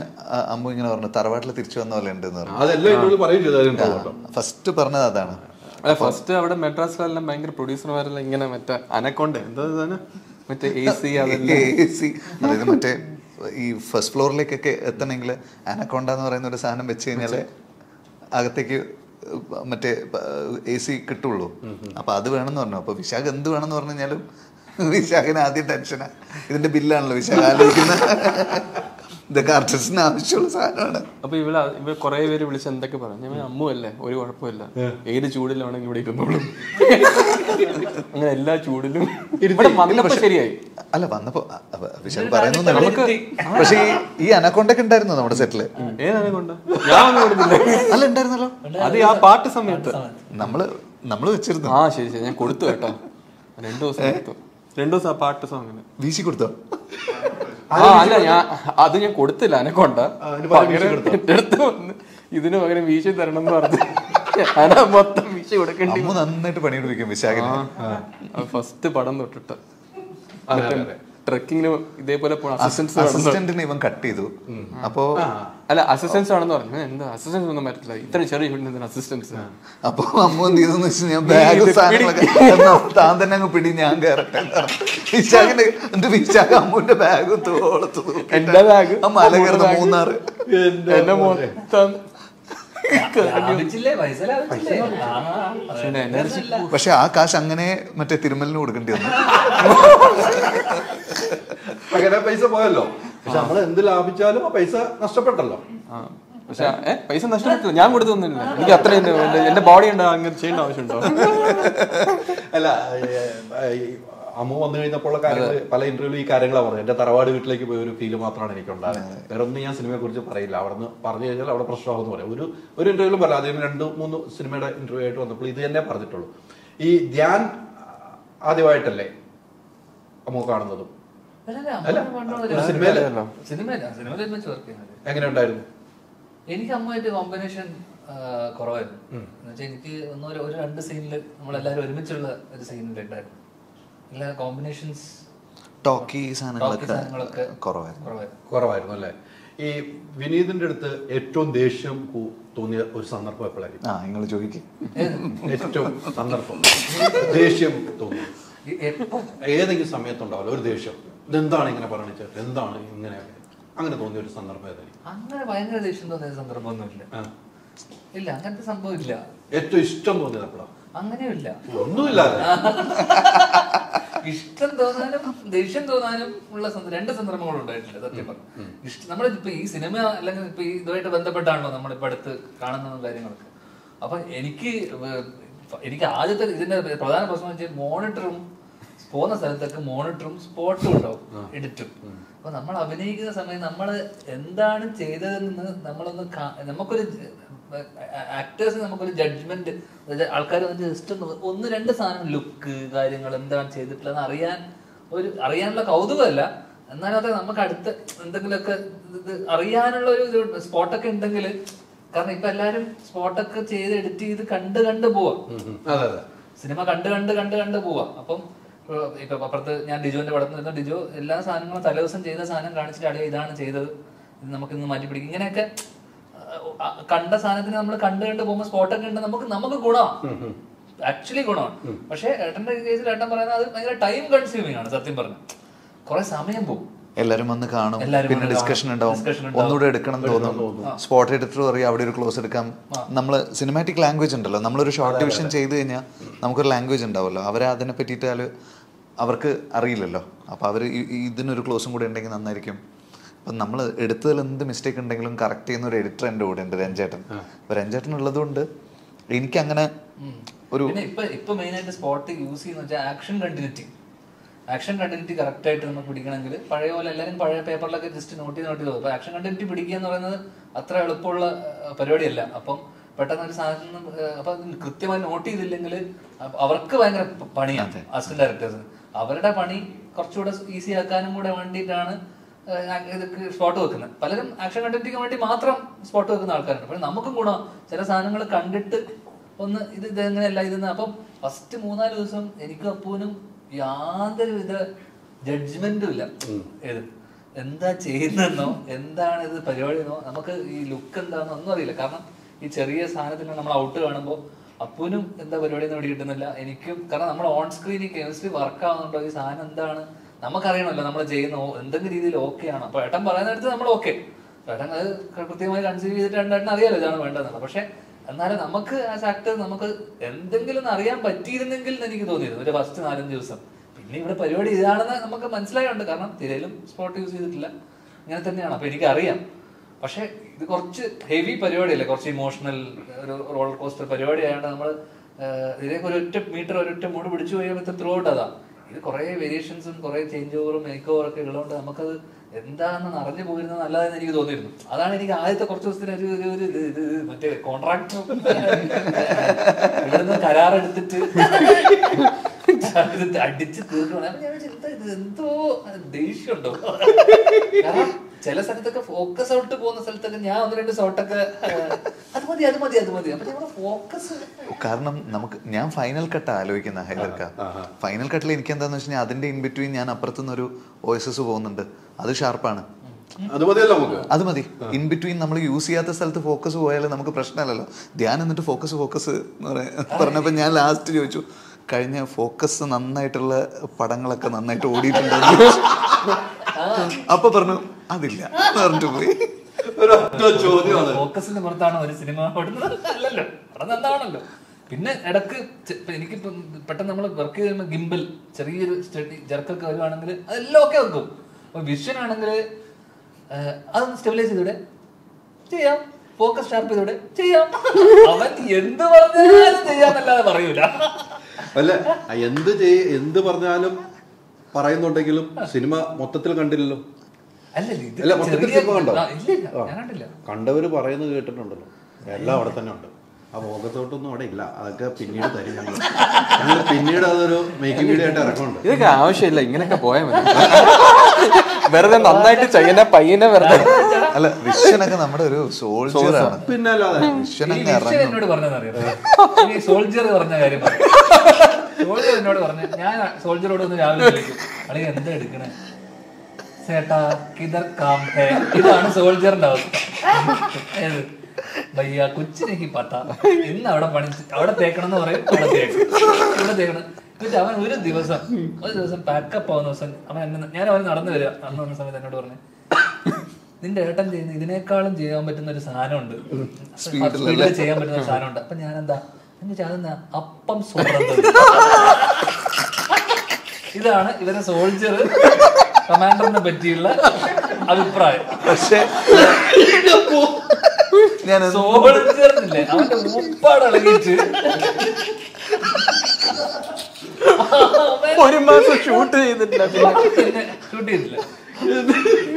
അമ്മ ഇങ്ങനെ പറഞ്ഞു തറവാട്ടിൽ തിരിച്ചു വന്ന പോലെ ഉണ്ട് ഫസ്റ്റ് പറഞ്ഞത് അതാണ്. അല്ല ഫസ്റ്റ് അവിടെ മെഡ്രാസിലെല്ലാം ഭയങ്കര പ്രൊഡ്യൂസർമാരെല്ലാം ഇങ്ങനെ മറ്റേ അനക്കൊണ്ട് എന്താ മറ്റേ എ സി അതായത് മറ്റേ ഈ ഫസ്റ്റ് ഫ്ലോറിലേക്കൊക്കെ എത്തണമെങ്കിൽ അനക്കൊണ്ട എന്ന് പറയുന്ന ഒരു സാധനം വെച്ച് കഴിഞ്ഞാൽ അകത്തേക്ക് മറ്റേ എ സി കിട്ടുള്ളൂ. അപ്പൊ അത് വേണമെന്ന് പറഞ്ഞു. അപ്പൊ വിശാഖ് എന്ത് വേണമെന്ന് പറഞ്ഞു കഴിഞ്ഞാലും വിശാഖിന് ആദ്യം ടെൻഷനാ ഇതിന്റെ ബില്ലാണല്ലോ വിശാഖ് ആലോചിക്കുന്നത്. ഇതൊക്കെ ആർട്ടിസ്റ്റിന് ആവശ്യമുള്ള സാധനമാണ്. അപ്പൊ ഇവിടെ ഇവ കുറെ പേര് വിളിച്ച് എന്തൊക്കെ പറഞ്ഞു? ഞാൻ അമ്മു അല്ലേ? ഒരു കുഴപ്പമില്ല. ഏത് ചൂടിലാണെങ്കിൽ ഇവിടെ ഇരുന്നോളൂ അങ്ങനെ എല്ലാ ചൂടിലും ഇവിടെ വന്നപ്പോ ശരിയായി. അല്ല വന്നപ്പോ വിശാൽ പറയുന്നു നമുക്ക് പക്ഷെ ഈ അനക്കൊണ്ടൊക്കെ ഉണ്ടായിരുന്നു നമ്മുടെ സെറ്റിൽ. അല്ല ഉണ്ടായിരുന്നല്ലോ. അത് ആ പാട്ട് സമയത്ത്. നമ്മൾ നമ്മൾ വെച്ചിരുന്നു. ആ ശരി ശരി. ഞാൻ കൊടുത്തു കേട്ടോ. രണ്ടു ദിവസം കൊടുത്തു. രണ്ടു ദിവസം പാട്ട് സോങ്ങിന് വീശി കൊടുത്തോ? ആ അല്ല ഞാൻ അത് ഞാൻ കൊടുത്തില്ല. അനക്കൊണ്ട കൊണ്ട. എന്റെ അടുത്ത് വന്ന് ഇതിന് പകരം വീശി തരണം എന്ന് പറഞ്ഞു ഞാൻ മൊത്തം വീശി കൊടുക്കേണ്ടി നന്നായിട്ട് പണിയെടുപ്പിക്കും വിശാഖ ഫസ്റ്റ് പടം തൊട്ടിട്ട്. ട്രക്കിങ്ങിന് ഇതേപോലെ അസിസ്റ്റൻസ് അസിസ്റ്റന്റിനെ ഇവൻ കട്ട് ചെയ്തു. അപ്പോ അല്ല അസിസ്റ്റൻസ് ആണെന്ന് പറഞ്ഞു. "ഏ, എന്താ? അസിസ്റ്റൻസ് ഒന്നും പറ്റില്ല ഇത്ര ചെറിയ അസിസ്റ്റൻസ് അപ്പൊ അമ്മ എന്ത് ചെയ്തെന്ന് വെച്ച് ഞാൻ ബാഗ് സാധനങ്ങളൊക്കെ താൻ തന്നെ അങ്ങ് പിടി ഞാൻ കയറട്ടെ. വിശാഖിന്റെ എന്റെ വിശാഖ അമ്മൂന്റെ ബാഗ് തോളത്ത്. എന്റെ ബാഗ് മല കയറുന്ന മൂന്നാറ്. എന്റെ മൊത്തം പക്ഷെ ആ കാശ് അങ്ങനെ മറ്റേ തിരുമലിന് കൊടുക്കേണ്ടി വന്നു. അങ്ങനെ പൈസ പോയല്ലോ. പക്ഷെ നമ്മൾ എന്ത് ലാഭിച്ചാലും ആ പൈസ നഷ്ടപ്പെട്ടല്ലോ. ആ പക്ഷെ പൈസ നഷ്ടപ്പെട്ടില്ല ഞാൻ കൊടുത്തൊന്നുമില്ല എനിക്ക് അത്ര എന്റെ ബോഡി ഉണ്ട് അങ്ങനെ ചെയ്യേണ്ട ആവശ്യമുണ്ടോ? അല്ല അമ്മ വന്നു കഴിഞ്ഞപ്പോൾ കാര്യങ്ങൾ പല ഇന്റർവ്യൂ ഈ കാര്യങ്ങളാണ് പറഞ്ഞത്. എന്റെ തറവാട് വീട്ടിലേക്ക് പോയ ഒരു ഫീൽ മാത്രമാണ് എനിക്ക് ഉണ്ടായത് വേറെ ഒന്നും ഞാൻ സിനിമയെ കുറിച്ച് പറയില്ല. അവിടെ നിന്ന് പറഞ്ഞു കഴിഞ്ഞാൽ അവിടെ പ്രശ്നമാകുമെന്ന് പറയാം. ഒരു ഒരു ഇന്റർവ്യൂലും പറയാം ആദ്യം രണ്ട് മൂന്ന് സിനിമയുടെ ഇന്റർവ്യൂ ആയിട്ട് വന്നപ്പോൾ ഇത് തന്നെ പറഞ്ഞിട്ടുള്ളൂ. ഈ ധ്യാൻ ആദ്യമായിട്ടല്ലേ അമ്മ കാണുന്നതും? അല്ലല്ല, അമ്മ പണ്ടുള്ള ഒരു സിനിമയിൽ സിനിമയില സിനിമയിൽ ഒരുമിച്ച് എങ്ങനെ ഉണ്ടായിരുന്നു എനിക്ക് അമ്മയായിട്ട് കോമ്പിനേഷൻ കുറവായിരുന്നു. എന്നുവെച്ചാൽ എനിക്ക് ഒന്നോ ഒരു- രണ്ട് സീനിൽ നമ്മളെല്ലാവരും ഒരുമിച്ചുള്ള ഒരു സീനിൽ ഉണ്ടായിരുന്നു. എല്ലാ കോമ്പിനേഷൻസ് ടോക്കി സാധനങ്ങളൊക്കെ കുറവായിരുന്നു. കുറവായിരുന്നു. അല്ലേ? ഈ വിനീതിന്റെ അടുത്ത് ഏറ്റവും ദേഷ്യം തോന്നിയ ഒരു സന്ദർഭം എപ്പോഴായിരിക്കും? ആ നിങ്ങൾ ചോദിക്കും. ഏറ്റവും സന്ദർഭം. ദേഷ്യം തോന്നി ഏതെങ്കിലും സമയത്തുണ്ടാവില്ല ഒരു ദേഷ്യം. ഇതെന്താണ് ഇങ്ങനെ പറഞ്ഞിട്ട്? എന്താണ് ഇങ്ങനെ അങ്ങനെ തോന്നിയ ഒരു സന്ദർഭം ഏതായിരിക്കും? അങ്ങനെ ഭയങ്കര ദേഷ്യം തോന്നിയ സന്ദർഭമൊന്നുമില്ല. ഇല്ല അങ്ങനത്തെ സംഭവം ഇല്ല. ഏറ്റവും ഇഷ്ടം തോന്നിയത് എപ്പോഴാണ് അങ്ങനെയില്ല ഒന്നുമില്ല ഇഷ്ടം തോന്നാനും ദേഷ്യം തോന്നാനും ഉള്ള രണ്ട് സന്ദർഭങ്ങളും ഉണ്ടായിട്ടില്ല സത്യം പറഞ്ഞു ഇഷ്ടം നമ്മളിപ്പോ ഈ സിനിമ അല്ലെങ്കിൽ ഇപ്പൊ ഈ ഇതുമായിട്ട് ബന്ധപ്പെട്ടാണല്ലോ നമ്മളിപ്പോ അടുത്ത് കാണുന്ന കാര്യങ്ങളൊക്കെ. അപ്പൊ എനിക്ക് എനിക്ക് ആദ്യത്തെ ഇതിന്റെ പ്രധാന പ്രശ്നം വെച്ചാൽ മോണിറ്ററും പോകുന്ന സ്ഥലത്തൊക്കെ മോണിറ്ററും സ്പോട്ടും ഉണ്ടാവും എഡിറ്റും. അപ്പൊ നമ്മൾ അഭിനയിക്കുന്ന സമയം നമ്മൾ എന്താണ് ചെയ്തതെന്ന് നമ്മളൊന്ന് നമുക്കൊരു ആക്ടേഴ്സ് നമുക്കൊരു ജഡ്ജ്മെന്റ് ആൾക്കാർ വന്നിട്ട് ജസ്റ്റ് ഒന്ന് രണ്ട് സാധനം ലുക്ക് കാര്യങ്ങൾ എന്താണ് ചെയ്തിട്ടുള്ളതെന്ന് അറിയാൻ ഒരു അറിയാനുള്ള കൗതുകമല്ല. എന്നാലും അതൊക്കെ നമുക്ക് അടുത്ത എന്തെങ്കിലുമൊക്കെ ഇത് അറിയാനുള്ള ഒരു സ്പോട്ടൊക്കെ ഉണ്ടെങ്കിൽ കാരണം ഇപ്പൊ എല്ലാരും സ്പോട്ടൊക്കെ ചെയ്ത് എഡിറ്റ് ചെയ്ത് കണ്ട് കണ്ട് പോവാം. സിനിമ കണ്ട് കണ്ട് കണ്ട് കണ്ട് പോവാം. അപ്പം ഇപ്പൊ അപ്പുറത്ത് ഞാൻ ഡിജോന്റെ പടത്തിൽ നിന്ന് ഡിജോ എല്ലാ സാധനങ്ങളും തലേദിവസം ചെയ്ത സാധനം കാണിച്ചിട്ട് അടിയോ ഇതാണ് ചെയ്തത്. ഇത് നമുക്ക് ഇന്ന് മാറ്റി പിടിക്കും. ഇങ്ങനെയൊക്കെ കണ്ട സാധനത്തിന് നമ്മൾ കണ്ട് കണ്ട് പോകുമ്പോൾ സ്പോട്ടൊക്കെ ഉണ്ട്. നമുക്ക് നമുക്ക് ഗുണമാണ് ആക്ച്വലി ഗുണമാണ് പക്ഷേ ഏട്ടന്റെ കേസിൽ ഏട്ടൻ പറയുന്നത് അത് ഭയങ്കര ടൈം കൺസ്യൂമിങ് ആണ് സത്യം പറഞ്ഞു. കുറെ സമയം പോകും. എല്ലാരും വന്ന് കാണും. പിന്നെ ഡിസ്കഷൻ ഉണ്ടാവും. ഒന്നുകൂടെ എടുക്കണം തോന്നും. സ്പോട്ട് എഡിറ്റർ പറയും അവിടെ ഒരു ക്ലോസ് എടുക്കാം. നമ്മൾ സിനിമാറ്റിക് ലാംഗ്വേജ് ഉണ്ടല്ലോ. നമ്മളൊരു ഷോർട്ട് ഡിവിഷൻ ചെയ്ത് കഴിഞ്ഞാൽ നമുക്കൊരു ലാംഗ്വേജ് ഉണ്ടാവുമല്ലോ. അവരെ അതിനെ പറ്റിയിട്ട് അവർക്ക് അറിയില്ലല്ലോ. അപ്പോൾ അവർ ഇതിനൊരു ക്ലോസും കൂടെ ഉണ്ടെങ്കിൽ നന്നായിരിക്കും. അപ്പം നമ്മൾ എടുത്തതിൽ എന്ത് മിസ്റ്റേക്ക് ഉണ്ടെങ്കിലും കറക്റ്റ് ചെയ്യുന്ന ഒരു എഡിറ്റർ എന്റെ കൂടെ ഉണ്ട് രഞ്ജേട്ടൻ. അപ്പോൾ രഞ്ജേട്ടൻ ഉള്ളതുകൊണ്ട് എനിക്കങ്ങനെ ഒരു പിന്നെ ഇപ്പൊ ഇപ്പൊ മെയിൻ ആയിട്ട് സ്പോട്ട് യൂസ് ചെയ്യുന്ന action continuity action continuity correct ആയിട്ട് നമുക്ക് പിടിക്കണമെങ്കിൽ പഴയ പോലെ എല്ലാവരും പഴയ പേപ്പറിലൊക്കെ ജസ്റ്റ് നോട്ട് ചെയ്ത് നോട്ട് ചെയ്തു അപ്പൊ ആക്ഷൻ കണ്ടിന്യൂറ്റി പിടിക്കുക എന്ന് പറയുന്നത് അത്ര എളുപ്പമുള്ള പരിപാടിയല്ല. അപ്പം പെട്ടെന്ന് ഒരു സാധനം നിന്ന് അപ്പൊ കൃത്യമായി നോട്ട് ചെയ്തില്ലെങ്കിൽ അവർക്ക് ഭയങ്കര പണിയാണ് അസിസ്റ്റന്റ് ഡയറക്ടേഴ്സിന് അവരുടെ പണി കുറച്ചുകൂടെ ഈസി ആക്കാനും കൂടെ വേണ്ടിയിട്ടാണ് ഇതൊക്കെ സ്പോട്ട് വെക്കുന്നത്. പലരും ആക്ഷൻ കണ്ടിന്യൂറ്റിക്ക് വേണ്ടി മാത്രം സ്പോട്ട് വെക്കുന്ന ആൾക്കാരുണ്ട്. പക്ഷെ നമുക്കും ഗുണം ചില സാധനങ്ങൾ കണ്ടിട്ട് ഒന്ന് ഇത് ഇതെങ്ങനെയല്ല ഇതെന്ന്. അപ്പം ഫസ്റ്റ് മൂന്നാൽ ദിവസം എനിക്കും അപ്പൂനും യാതൊരു വിധ ജഡ്ജ്മെന്റും ഇല്ല. ഏത്? എന്താ ചെയ്യുന്നെന്നോ എന്താണ് ഇത് പരിപാടി എന്നോ നമുക്ക് ഈ ലുക്ക് എന്താണെന്നോ ഒന്നും അറിയില്ല. കാരണം ഈ ചെറിയ സാധനത്തിൽ നമ്മൾ ഔട്ട് കാണുമ്പോൾ അപ്പൂനും എന്താ പരിപാടി എന്ന് കിട്ടുന്നില്ല. എനിക്കും കാരണം നമ്മൾ ഓൺ സ്ക്രീൻ ഈ കെമിസ്ട്രി വർക്ക് ആവുന്നുണ്ടോ? ഈ സാധനം എന്താണ്? നമുക്കറിയണമല്ലോ നമ്മൾ ചെയ്യുന്ന എന്തെങ്കിലും രീതിയിൽ ഓക്കെ ആണ്? അപ്പൊ ഏട്ടൻ പറയുന്നിടത്ത് നമ്മൾ ഓക്കെ ഏട്ടൻ അത് കൃത്യമായി കൺസീവ് ചെയ്തിട്ട് ഏട്ടൻ അറിയാലോ ഇതാണ് വേണ്ടതെന്നുള്ളത്. പക്ഷെ എന്നാലും നമുക്ക് ആ ചാക്ടർ നമുക്ക് എന്തെങ്കിലും അറിയാൻ പറ്റിയിരുന്നെങ്കിൽ എന്ന് എനിക്ക് തോന്നിയിരുന്നു ഒരു ഫസ്റ്റ് നാലഞ്ച് ദിവസം. പിന്നെ ഇവിടെ പരിപാടി ഇതാണെന്ന് നമുക്ക് മനസ്സിലായുണ്ട് കാരണം തിരയിലും സ്പോട്ട് യൂസ് ചെയ്തിട്ടില്ല. അങ്ങനെ തന്നെയാണ്. അപ്പൊ എനിക്കറിയാം. പക്ഷെ ഇത് കുറച്ച് ഹെവി പരിപാടിയല്ലേ? കുറച്ച് ഇമോഷണൽ ഒരു റോൾ കോസ്റ്റർ പരിപാടി ആയതുകൊണ്ട് നമ്മൾ ഇതിലേക്ക് ഒരൊറ്റ മീറ്റർ ഒരൊറ്റ മൂട് പിടിച്ചു കഴിയുമ്പോൾ ത്രൂ ഔട്ട് അതാ. ഇത് കുറെ വേരിയേഷൻസും കുറെ ചേഞ്ച് ഓവറും മേക്ക് ഓവറൊക്കെ ഉള്ളതുകൊണ്ട് നമുക്കത് എന്താണെന്ന് അറിഞ്ഞു പോയിരുന്നത് നല്ലതെന്ന് എനിക്ക് തോന്നിയിരുന്നു. അതാണ് എനിക്ക് ആദ്യത്തെ കുറച്ച് ദിവസത്തിന് ഒരു ഒരു ഒരു മറ്റേ കോൺട്രാക്ട് ഇവിടുന്ന് കരാറെടുത്തിട്ട് അടിച്ച് തീർക്കണം എന്താ ദേഷ്യമുണ്ടോ? ചില സ്ഥലത്തൊക്കെ ഫോക്കസ് ഔട്ട് പോകുന്ന സ്ഥലത്തൊക്കെ ഞാൻ ഒന്ന് രണ്ട് ഷോട്ടൊക്കെ അത് മതി അത് മതി അത് മതി. അപ്പൊ ഫോക്കസ് കാരണം നമുക്ക് ഞാൻ ഫൈനൽ കട്ട് ആലോചിക്കുന്ന ഹൈലർക്ക ഫൈനൽ കട്ടിൽ എനിക്ക് എന്താന്ന് വെച്ചാൽ കഴിഞ്ഞാൽ അതിന്റെ ഇൻ ബിറ്റ്വീൻ ഞാൻ അപ്പുറത്തുനിന്ന് ഒരു ഓയസസ് പോകുന്നുണ്ട്. അത് ഷാർപ്പാണ് അത് മതി. ഇൻ ബിറ്റ്വീൻ നമ്മൾ യൂസ് ചെയ്യാത്ത സ്ഥലത്ത് ഫോക്കസ് പോയാൽ നമുക്ക് പ്രശ്നമല്ലല്ലോ. ധ്യാനം എന്നിട്ട് ഫോക്കസ് ഫോക്കസ് എന്ന് പറയാ പറഞ്ഞപ്പോൾ ഞാൻ ലാസ്റ്റ് ചോദിച്ചു കഴിഞ്ഞ ഫോക്കസ് നന്നായിട്ടുള്ള പടങ്ങളൊക്കെ നന്നായിട്ട് ഓടിയിട്ടുണ്ടെന്ന് ചോദിച്ചു. അപ്പൊ പറഞ്ഞു അതില്ല പറഞ്ഞിട്ട് പോയി. ഒരൊറ്റ ചോദ്യമാണ് ഫോക്കസിന്റെ പുറത്താണ് ഒരു സിനിമ അല്ലല്ലോ അവിടെ എന്താണല്ലോ? പിന്നെ ഇടയ്ക്ക് എനിക്ക് എനിക്കിപ്പം പെട്ടെന്ന് നമ്മൾ വർക്ക് ചെയ്യുന്ന ഗിംബൽ ചെറിയൊരു സ്റ്റഡി ജർക്കൊക്കെ വരുവാണെങ്കിൽ അതെല്ലാം ഒക്കെ വെക്കും അപ്പൊ വിഷൻ ആണെങ്കിൽ അതൊന്ന് സ്റ്റെബിലൈസ് ചെയ്തൂടെ? ചെയ്യാം. ഫോക്കസ് ഷാർപ്പ് ചെയ്തൂടെ? ചെയ്യാം. അവൻ എന്ത് പറഞ്ഞാലും ചെയ്യാന്നല്ലാതെ പറയൂല. അല്ല എന്ത് ചെയ്യ എന്ത് പറഞ്ഞാലും പറയുന്നുണ്ടെങ്കിലും സിനിമ മൊത്തത്തിൽ കണ്ടില്ലല്ലോ. അല്ല മൊത്തത്തിൽ സിനിമ കണ്ടോ? ഇല്ല ഇല്ല ഞാൻ കണ്ടില്ല കണ്ടവര് പറയുന്നത് കേട്ടിട്ടുണ്ടല്ലോ. എല്ലാം അവിടെ തന്നെ ഉണ്ട്. ആ ഭോഗത്തോട്ടൊന്നും അവിടെ ഇല്ല. അതൊക്കെ പിന്നീട് തരും ഞങ്ങൾ ഞങ്ങൾ പിന്നീട് അതൊരു മേക്കിംഗ് വീഡിയോ ആയിട്ട് ഇറക്കുന്നുണ്ട് ഇതൊക്കെ ആവശ്യമില്ല ഇങ്ങനെയൊക്കെ പോയാൽ മതി. വെറുതെ നന്നായിട്ട് ചെയ്യുന്ന പയ്യനെ വെറുതെ. അല്ല വിഷനൊക്കെ നമ്മുടെ ഒരു സോൾജർ ആണ്. പിന്നെ ഇറങ്ങും. എന്നോട് പറഞ്ഞതറിയാം സോൾജർ പറഞ്ഞ കാര്യം സോൾജർ എന്നോട് പറഞ്ഞു ഞാൻ സോൾജറോട് ഒന്ന് രാവിലെ ചോദിക്കും അല്ലെങ്കിൽ എന്താ എടുക്കണേ? ചേട്ടാ കിതർ കാം ഹേ. ഇതാണ് സോൾജറിന്റെ അവസ്ഥ. ഭയ്യ കൊച്ചിനേക്ക് പത്ത ഇന്ന് അവിടെ പണി അവിടെ തേക്കണം എന്ന് പറയും അവിടെ ഇവിടെ തേക്കണം. എന്നിട്ട് അവൻ ഒരു ദിവസം ഒരു ദിവസം പാക്കപ്പ് ആവുന്ന ദിവസം അവൻ എന്നെ ഞാൻ അവൻ നടന്നു വരിക. അന്ന് വന്ന സമയത്ത് എന്നോട് പറഞ്ഞു നിന്റെ ഏട്ടൻ ചെയ്യുന്ന ഇതിനേക്കാളും ചെയ്യാൻ പറ്റുന്ന ഒരു സാധനമുണ്ട്. സ്പീഡിൽ ചെയ്യാൻ പറ്റുന്ന ഒരു സാധനമുണ്ട്. അപ്പൊ ഞാൻ എന്താ എന്ന് വെച്ചാൽ അതെന്താ അപ്പം സുഹൃത്ത് ഇതാണ് ഇവരെ സോൾജർ കമാൻഡറിനെ പറ്റിയുള്ള അഭിപ്രായം. പക്ഷേ ഞാൻ സോൾജറിനില്ലേ അവന്റെ ഉപ്പാട് ഇളകിട്ട് ഒരു മാസം ഷൂട്ട് ചെയ്തിട്ടില്ല ഷൂട്ട് ചെയ്തില്ല.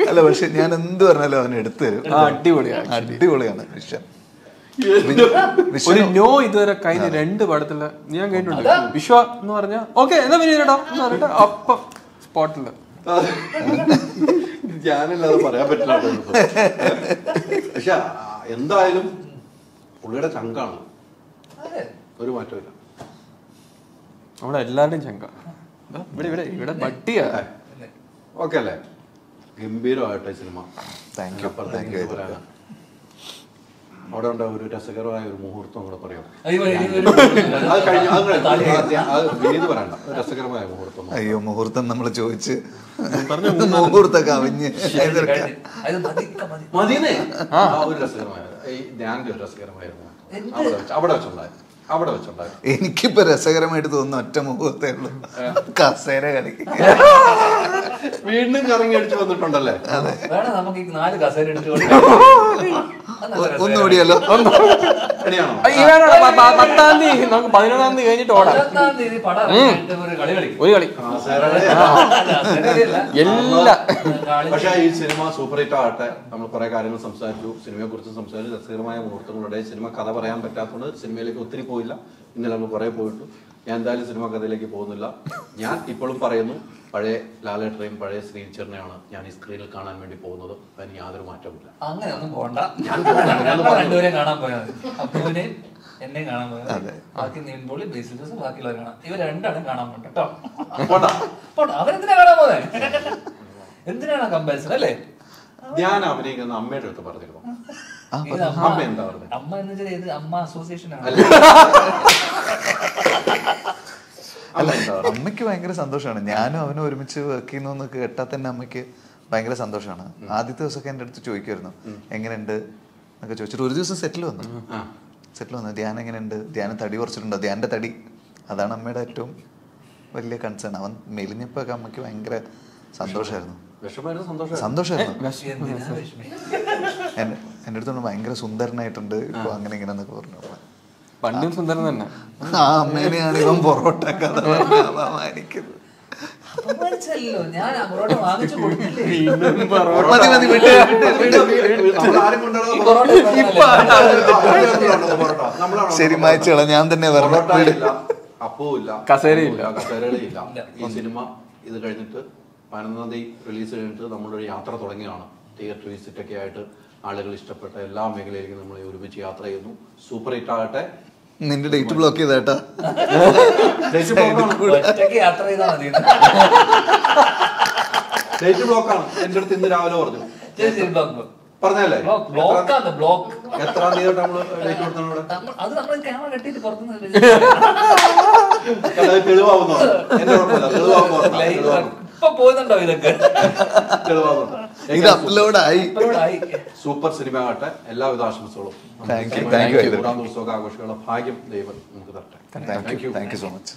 അല്ല പക്ഷെ ഞാൻ എന്ത് പറഞ്ഞാലും അവൻ എടുത്തു തരും. ആ, അടിപൊളിയാണ് അടിപൊളിയാണ് വിഷൻ ഒരു നോ ഇതുവരെ കഴിഞ്ഞ രണ്ട് പടത്തിൽ ഞാൻ കേട്ടിട്ടുണ്ട്. വിശ്വ എന്ന് പറഞ്ഞ ഓക്കെ എന്നാ പിന്നെ ഇരടാ എന്ന് പറഞ്ഞിട്ട് അപ്പം സ്പോട്ടിൽ. ഞാനല്ലാതെ പറയാൻ പറ്റില്ല. പക്ഷെ എന്തായാലും പുള്ളിയുടെ ചങ്കാണ്. ഒരു മാറ്റമില്ല അവിടെ എല്ലാവരുടെയും ചങ്ക. ഇവിടെ ഇവിടെ ഇവിടെ ബട്ടിയാ. ഓക്കെ അല്ലേ? ഗംഭീരമായിട്ടെ സിനിമ. Thank you thank. പറയാനാ. അവിടെ ഉണ്ട് ഒരു രസകരമായ ഒരു മുഹൂർത്തം കൂടെ പറയാം. അത് കഴിഞ്ഞു. അത് വിനീത് പറയണ്ട. രസകരമായ മുഹൂർത്തം. അയ്യോ മുഹൂർത്തം നമ്മൾ ചോദിച്ച് മുഹൂർത്തം കവിഞ്ഞ് എതിർക്കാം. അത് മതിക്ക മതി. മതിയെന്നേ. ആ. ഒരു രസകരമായ അവിടെ എനിക്കിപ്പോ രസകരമായിട്ട് തോന്നുന്ന ഒറ്റ മുഹൂർത്തേ ഉള്ളൂ. കസേര കളി. വീണ്ടും കറങ്ങി അടിച്ചു വന്നിട്ടുണ്ടല്ലേ? അതെ. നമുക്ക് നാല് കസേര എടുത്ത് കൊടുക്കാം. ഒന്ന് ഓടിയല്ലോ. റെഡിയാണോ ഈ വേണം പ- പ- പത്താം തീയതി. നമുക്ക് പതിനൊന്നാം തീയതി കഴിഞ്ഞിട്ട് ഓടാം. ഒരു കളി. എല്ലാ പക്ഷേ ഈ സിനിമ സൂപ്പർ ഹിറ്റ് ആകട്ടെ. നമ്മൾ കുറെ കാര്യങ്ങൾ സംസാരിച്ചു. സിനിമയെ കുറിച്ച് സംസാരിച്ചു. രസകരമായ മുഹൂർത്തങ്ങളുടെ സിനിമ കഥ പറയാൻ പറ്റാത്തതുകൊണ്ട് സിനിമയിലേക്ക് ഒത്തിരി പോയില്ല. ഇന്നലെ നമ്മൾ കുറെ പോയിട്ടു. ഞാൻ എന്തായാലും സിനിമ കഥയിലേക്ക് പോകുന്നില്ല. ഞാൻ ഇപ്പോഴും പറയുന്നു പഴയ ലാലേട്ടനെയും പഴയ ശ്രീചേട്ടനെയാണ് ഞാൻ ഈ സ്ക്രീനിൽ കാണാൻ വേണ്ടി പോകുന്നത്. അതിന് യാതൊരു മാറ്റവുമില്ല. പോകണ്ട, രണ്ടുപേരെയും കാണാൻ പോയത് അപ്പൂനെ കാണാൻ പോയത് ബാക്കി നീൻപോളി ബേസിൽ ദിവസം ബാക്കിയുള്ളവർ കാണാം. ഇവർ രണ്ടാണ് കാണാൻ കേട്ടോ. അവരെന്തിനാ കാണാൻ പോകുന്നത് എന്തിനാണ് കമ്പാരിസൺ അല്ലേ? ഞാൻ അഭിനയിക്കുന്ന അമ്മയുടെ അടുത്ത് പറഞ്ഞിരുന്നു. അമ്മ? എന്താ പറഞ്ഞത്? അമ്മ എന്ന് വെച്ചാൽ ഇത് അമ്മ അസോസിയേഷൻ ആണ്. അല്ല. അമ്മയ്ക്ക് ഭയങ്കര സന്തോഷമാണ്. ഞാനും അവനും ഒരുമിച്ച് വർക്ക് ചെയ്യുന്നു എന്ന് കേട്ടാൽ തന്നെ അമ്മയ്ക്ക് ഭയങ്കര സന്തോഷമാണ്. ആദ്യത്തെ ദിവസമൊക്കെ എന്റെ അടുത്ത് ചോദിക്കുമായിരുന്നു. എങ്ങനെയുണ്ട്? എന്നൊക്കെ ചോദിച്ചിട്ട് ഒരു ദിവസം സെറ്റിൽ വന്നു. സെറ്റിൽ വന്നു. ധ്യാനം എങ്ങനെയുണ്ട്? ധ്യാനം തടി കുറച്ചിട്ടുണ്ടോ? ധ്യാന്റെ തടി. അതാണ് അമ്മയുടെ ഏറ്റവും വലിയ കൺസേൺ അവൻ മെലിഞ്ഞപ്പോഴൊക്കെ അമ്മയ്ക്ക് ഭയങ്കര സന്തോഷമായിരുന്നു. സന്തോഷമായിരുന്നു. എന്റെ അടുത്ത് പറഞ്ഞു, ഭയങ്കര സുന്ദരനായിട്ടുണ്ട്. ഇപ്പൊ അങ്ങനെ ഇങ്ങനെ എന്നൊക്കെ പറഞ്ഞു. പണ്ടും സുന്ദരൻ തന്നെ. ആ അമ്മേനെയാണ് ഇവൻ പൊറോട്ട കഥ പറഞ്ഞ്. നമ്മളാണ് ശരി മായച്ചോളാം ഞാൻ തന്നെ വരണം അപ്പൂ. ഇല്ല, കസേര ഇല്ല കസേരയില്ല. കസേരകളില്ല. ഈ സിനിമ ഇത് കഴിഞ്ഞിട്ട് പതിനൊന്നാം തീയതി റിലീസ് കഴിഞ്ഞിട്ട് നമ്മളൊരു യാത്ര തുടങ്ങിയാണ് തിയേറ്റർ വിസിറ്റ് ഒക്കെ ആയിട്ട് ആളുകൾ ഇഷ്ടപ്പെട്ട എല്ലാ മേഖലയിലേക്കും നമ്മൾ ഒരുമിച്ച് യാത്ര ചെയ്യുന്നു. സൂപ്പർ ഹിറ്റ് ആകട്ടെ. നിന്റെ ഡേറ്റ് ബ്ലോക്ക് ചെയ്തേട്ടാ. യാത്ര ചെയ്താൽ മതി. ഡേറ്റ് ബ്ലോക്കാണ് എന്റെ അടുത്ത് ഇന്ന് രാവിലെ പറഞ്ഞു. പറഞ്ഞല്ലേ? ബ്ലോക്ക് ബ്ലോക്ക് എത്രാം തീയതി ഡേറ്റ് കൊടുത്താണ് അത് നമ്മൾ ക്യാമറ കെട്ടിയിട്ട് പുറത്തുനിന്ന് അത് തെളിവാകുന്നുണ്ട് എന്റെ കുഴപ്പമില്ല. തെളിവാകുന്നു ലൈവ് ഇപ്പൊ പോകുന്നുണ്ടോ ഇതൊക്കെ? തെളിവാകുന്നുണ്ട് ഇത് അപ്ലോഡ് ആയി. സൂപ്പർ സിനിമ ആകട്ടെ. എല്ലാവിധ ആശംസകളും. നൂറാം ദിവസമൊക്കെ ആഘോഷിക്കാനുള്ള ഭാഗ്യം ദൈവം നമുക്ക് തരട്ടെ. Thank you thank you so much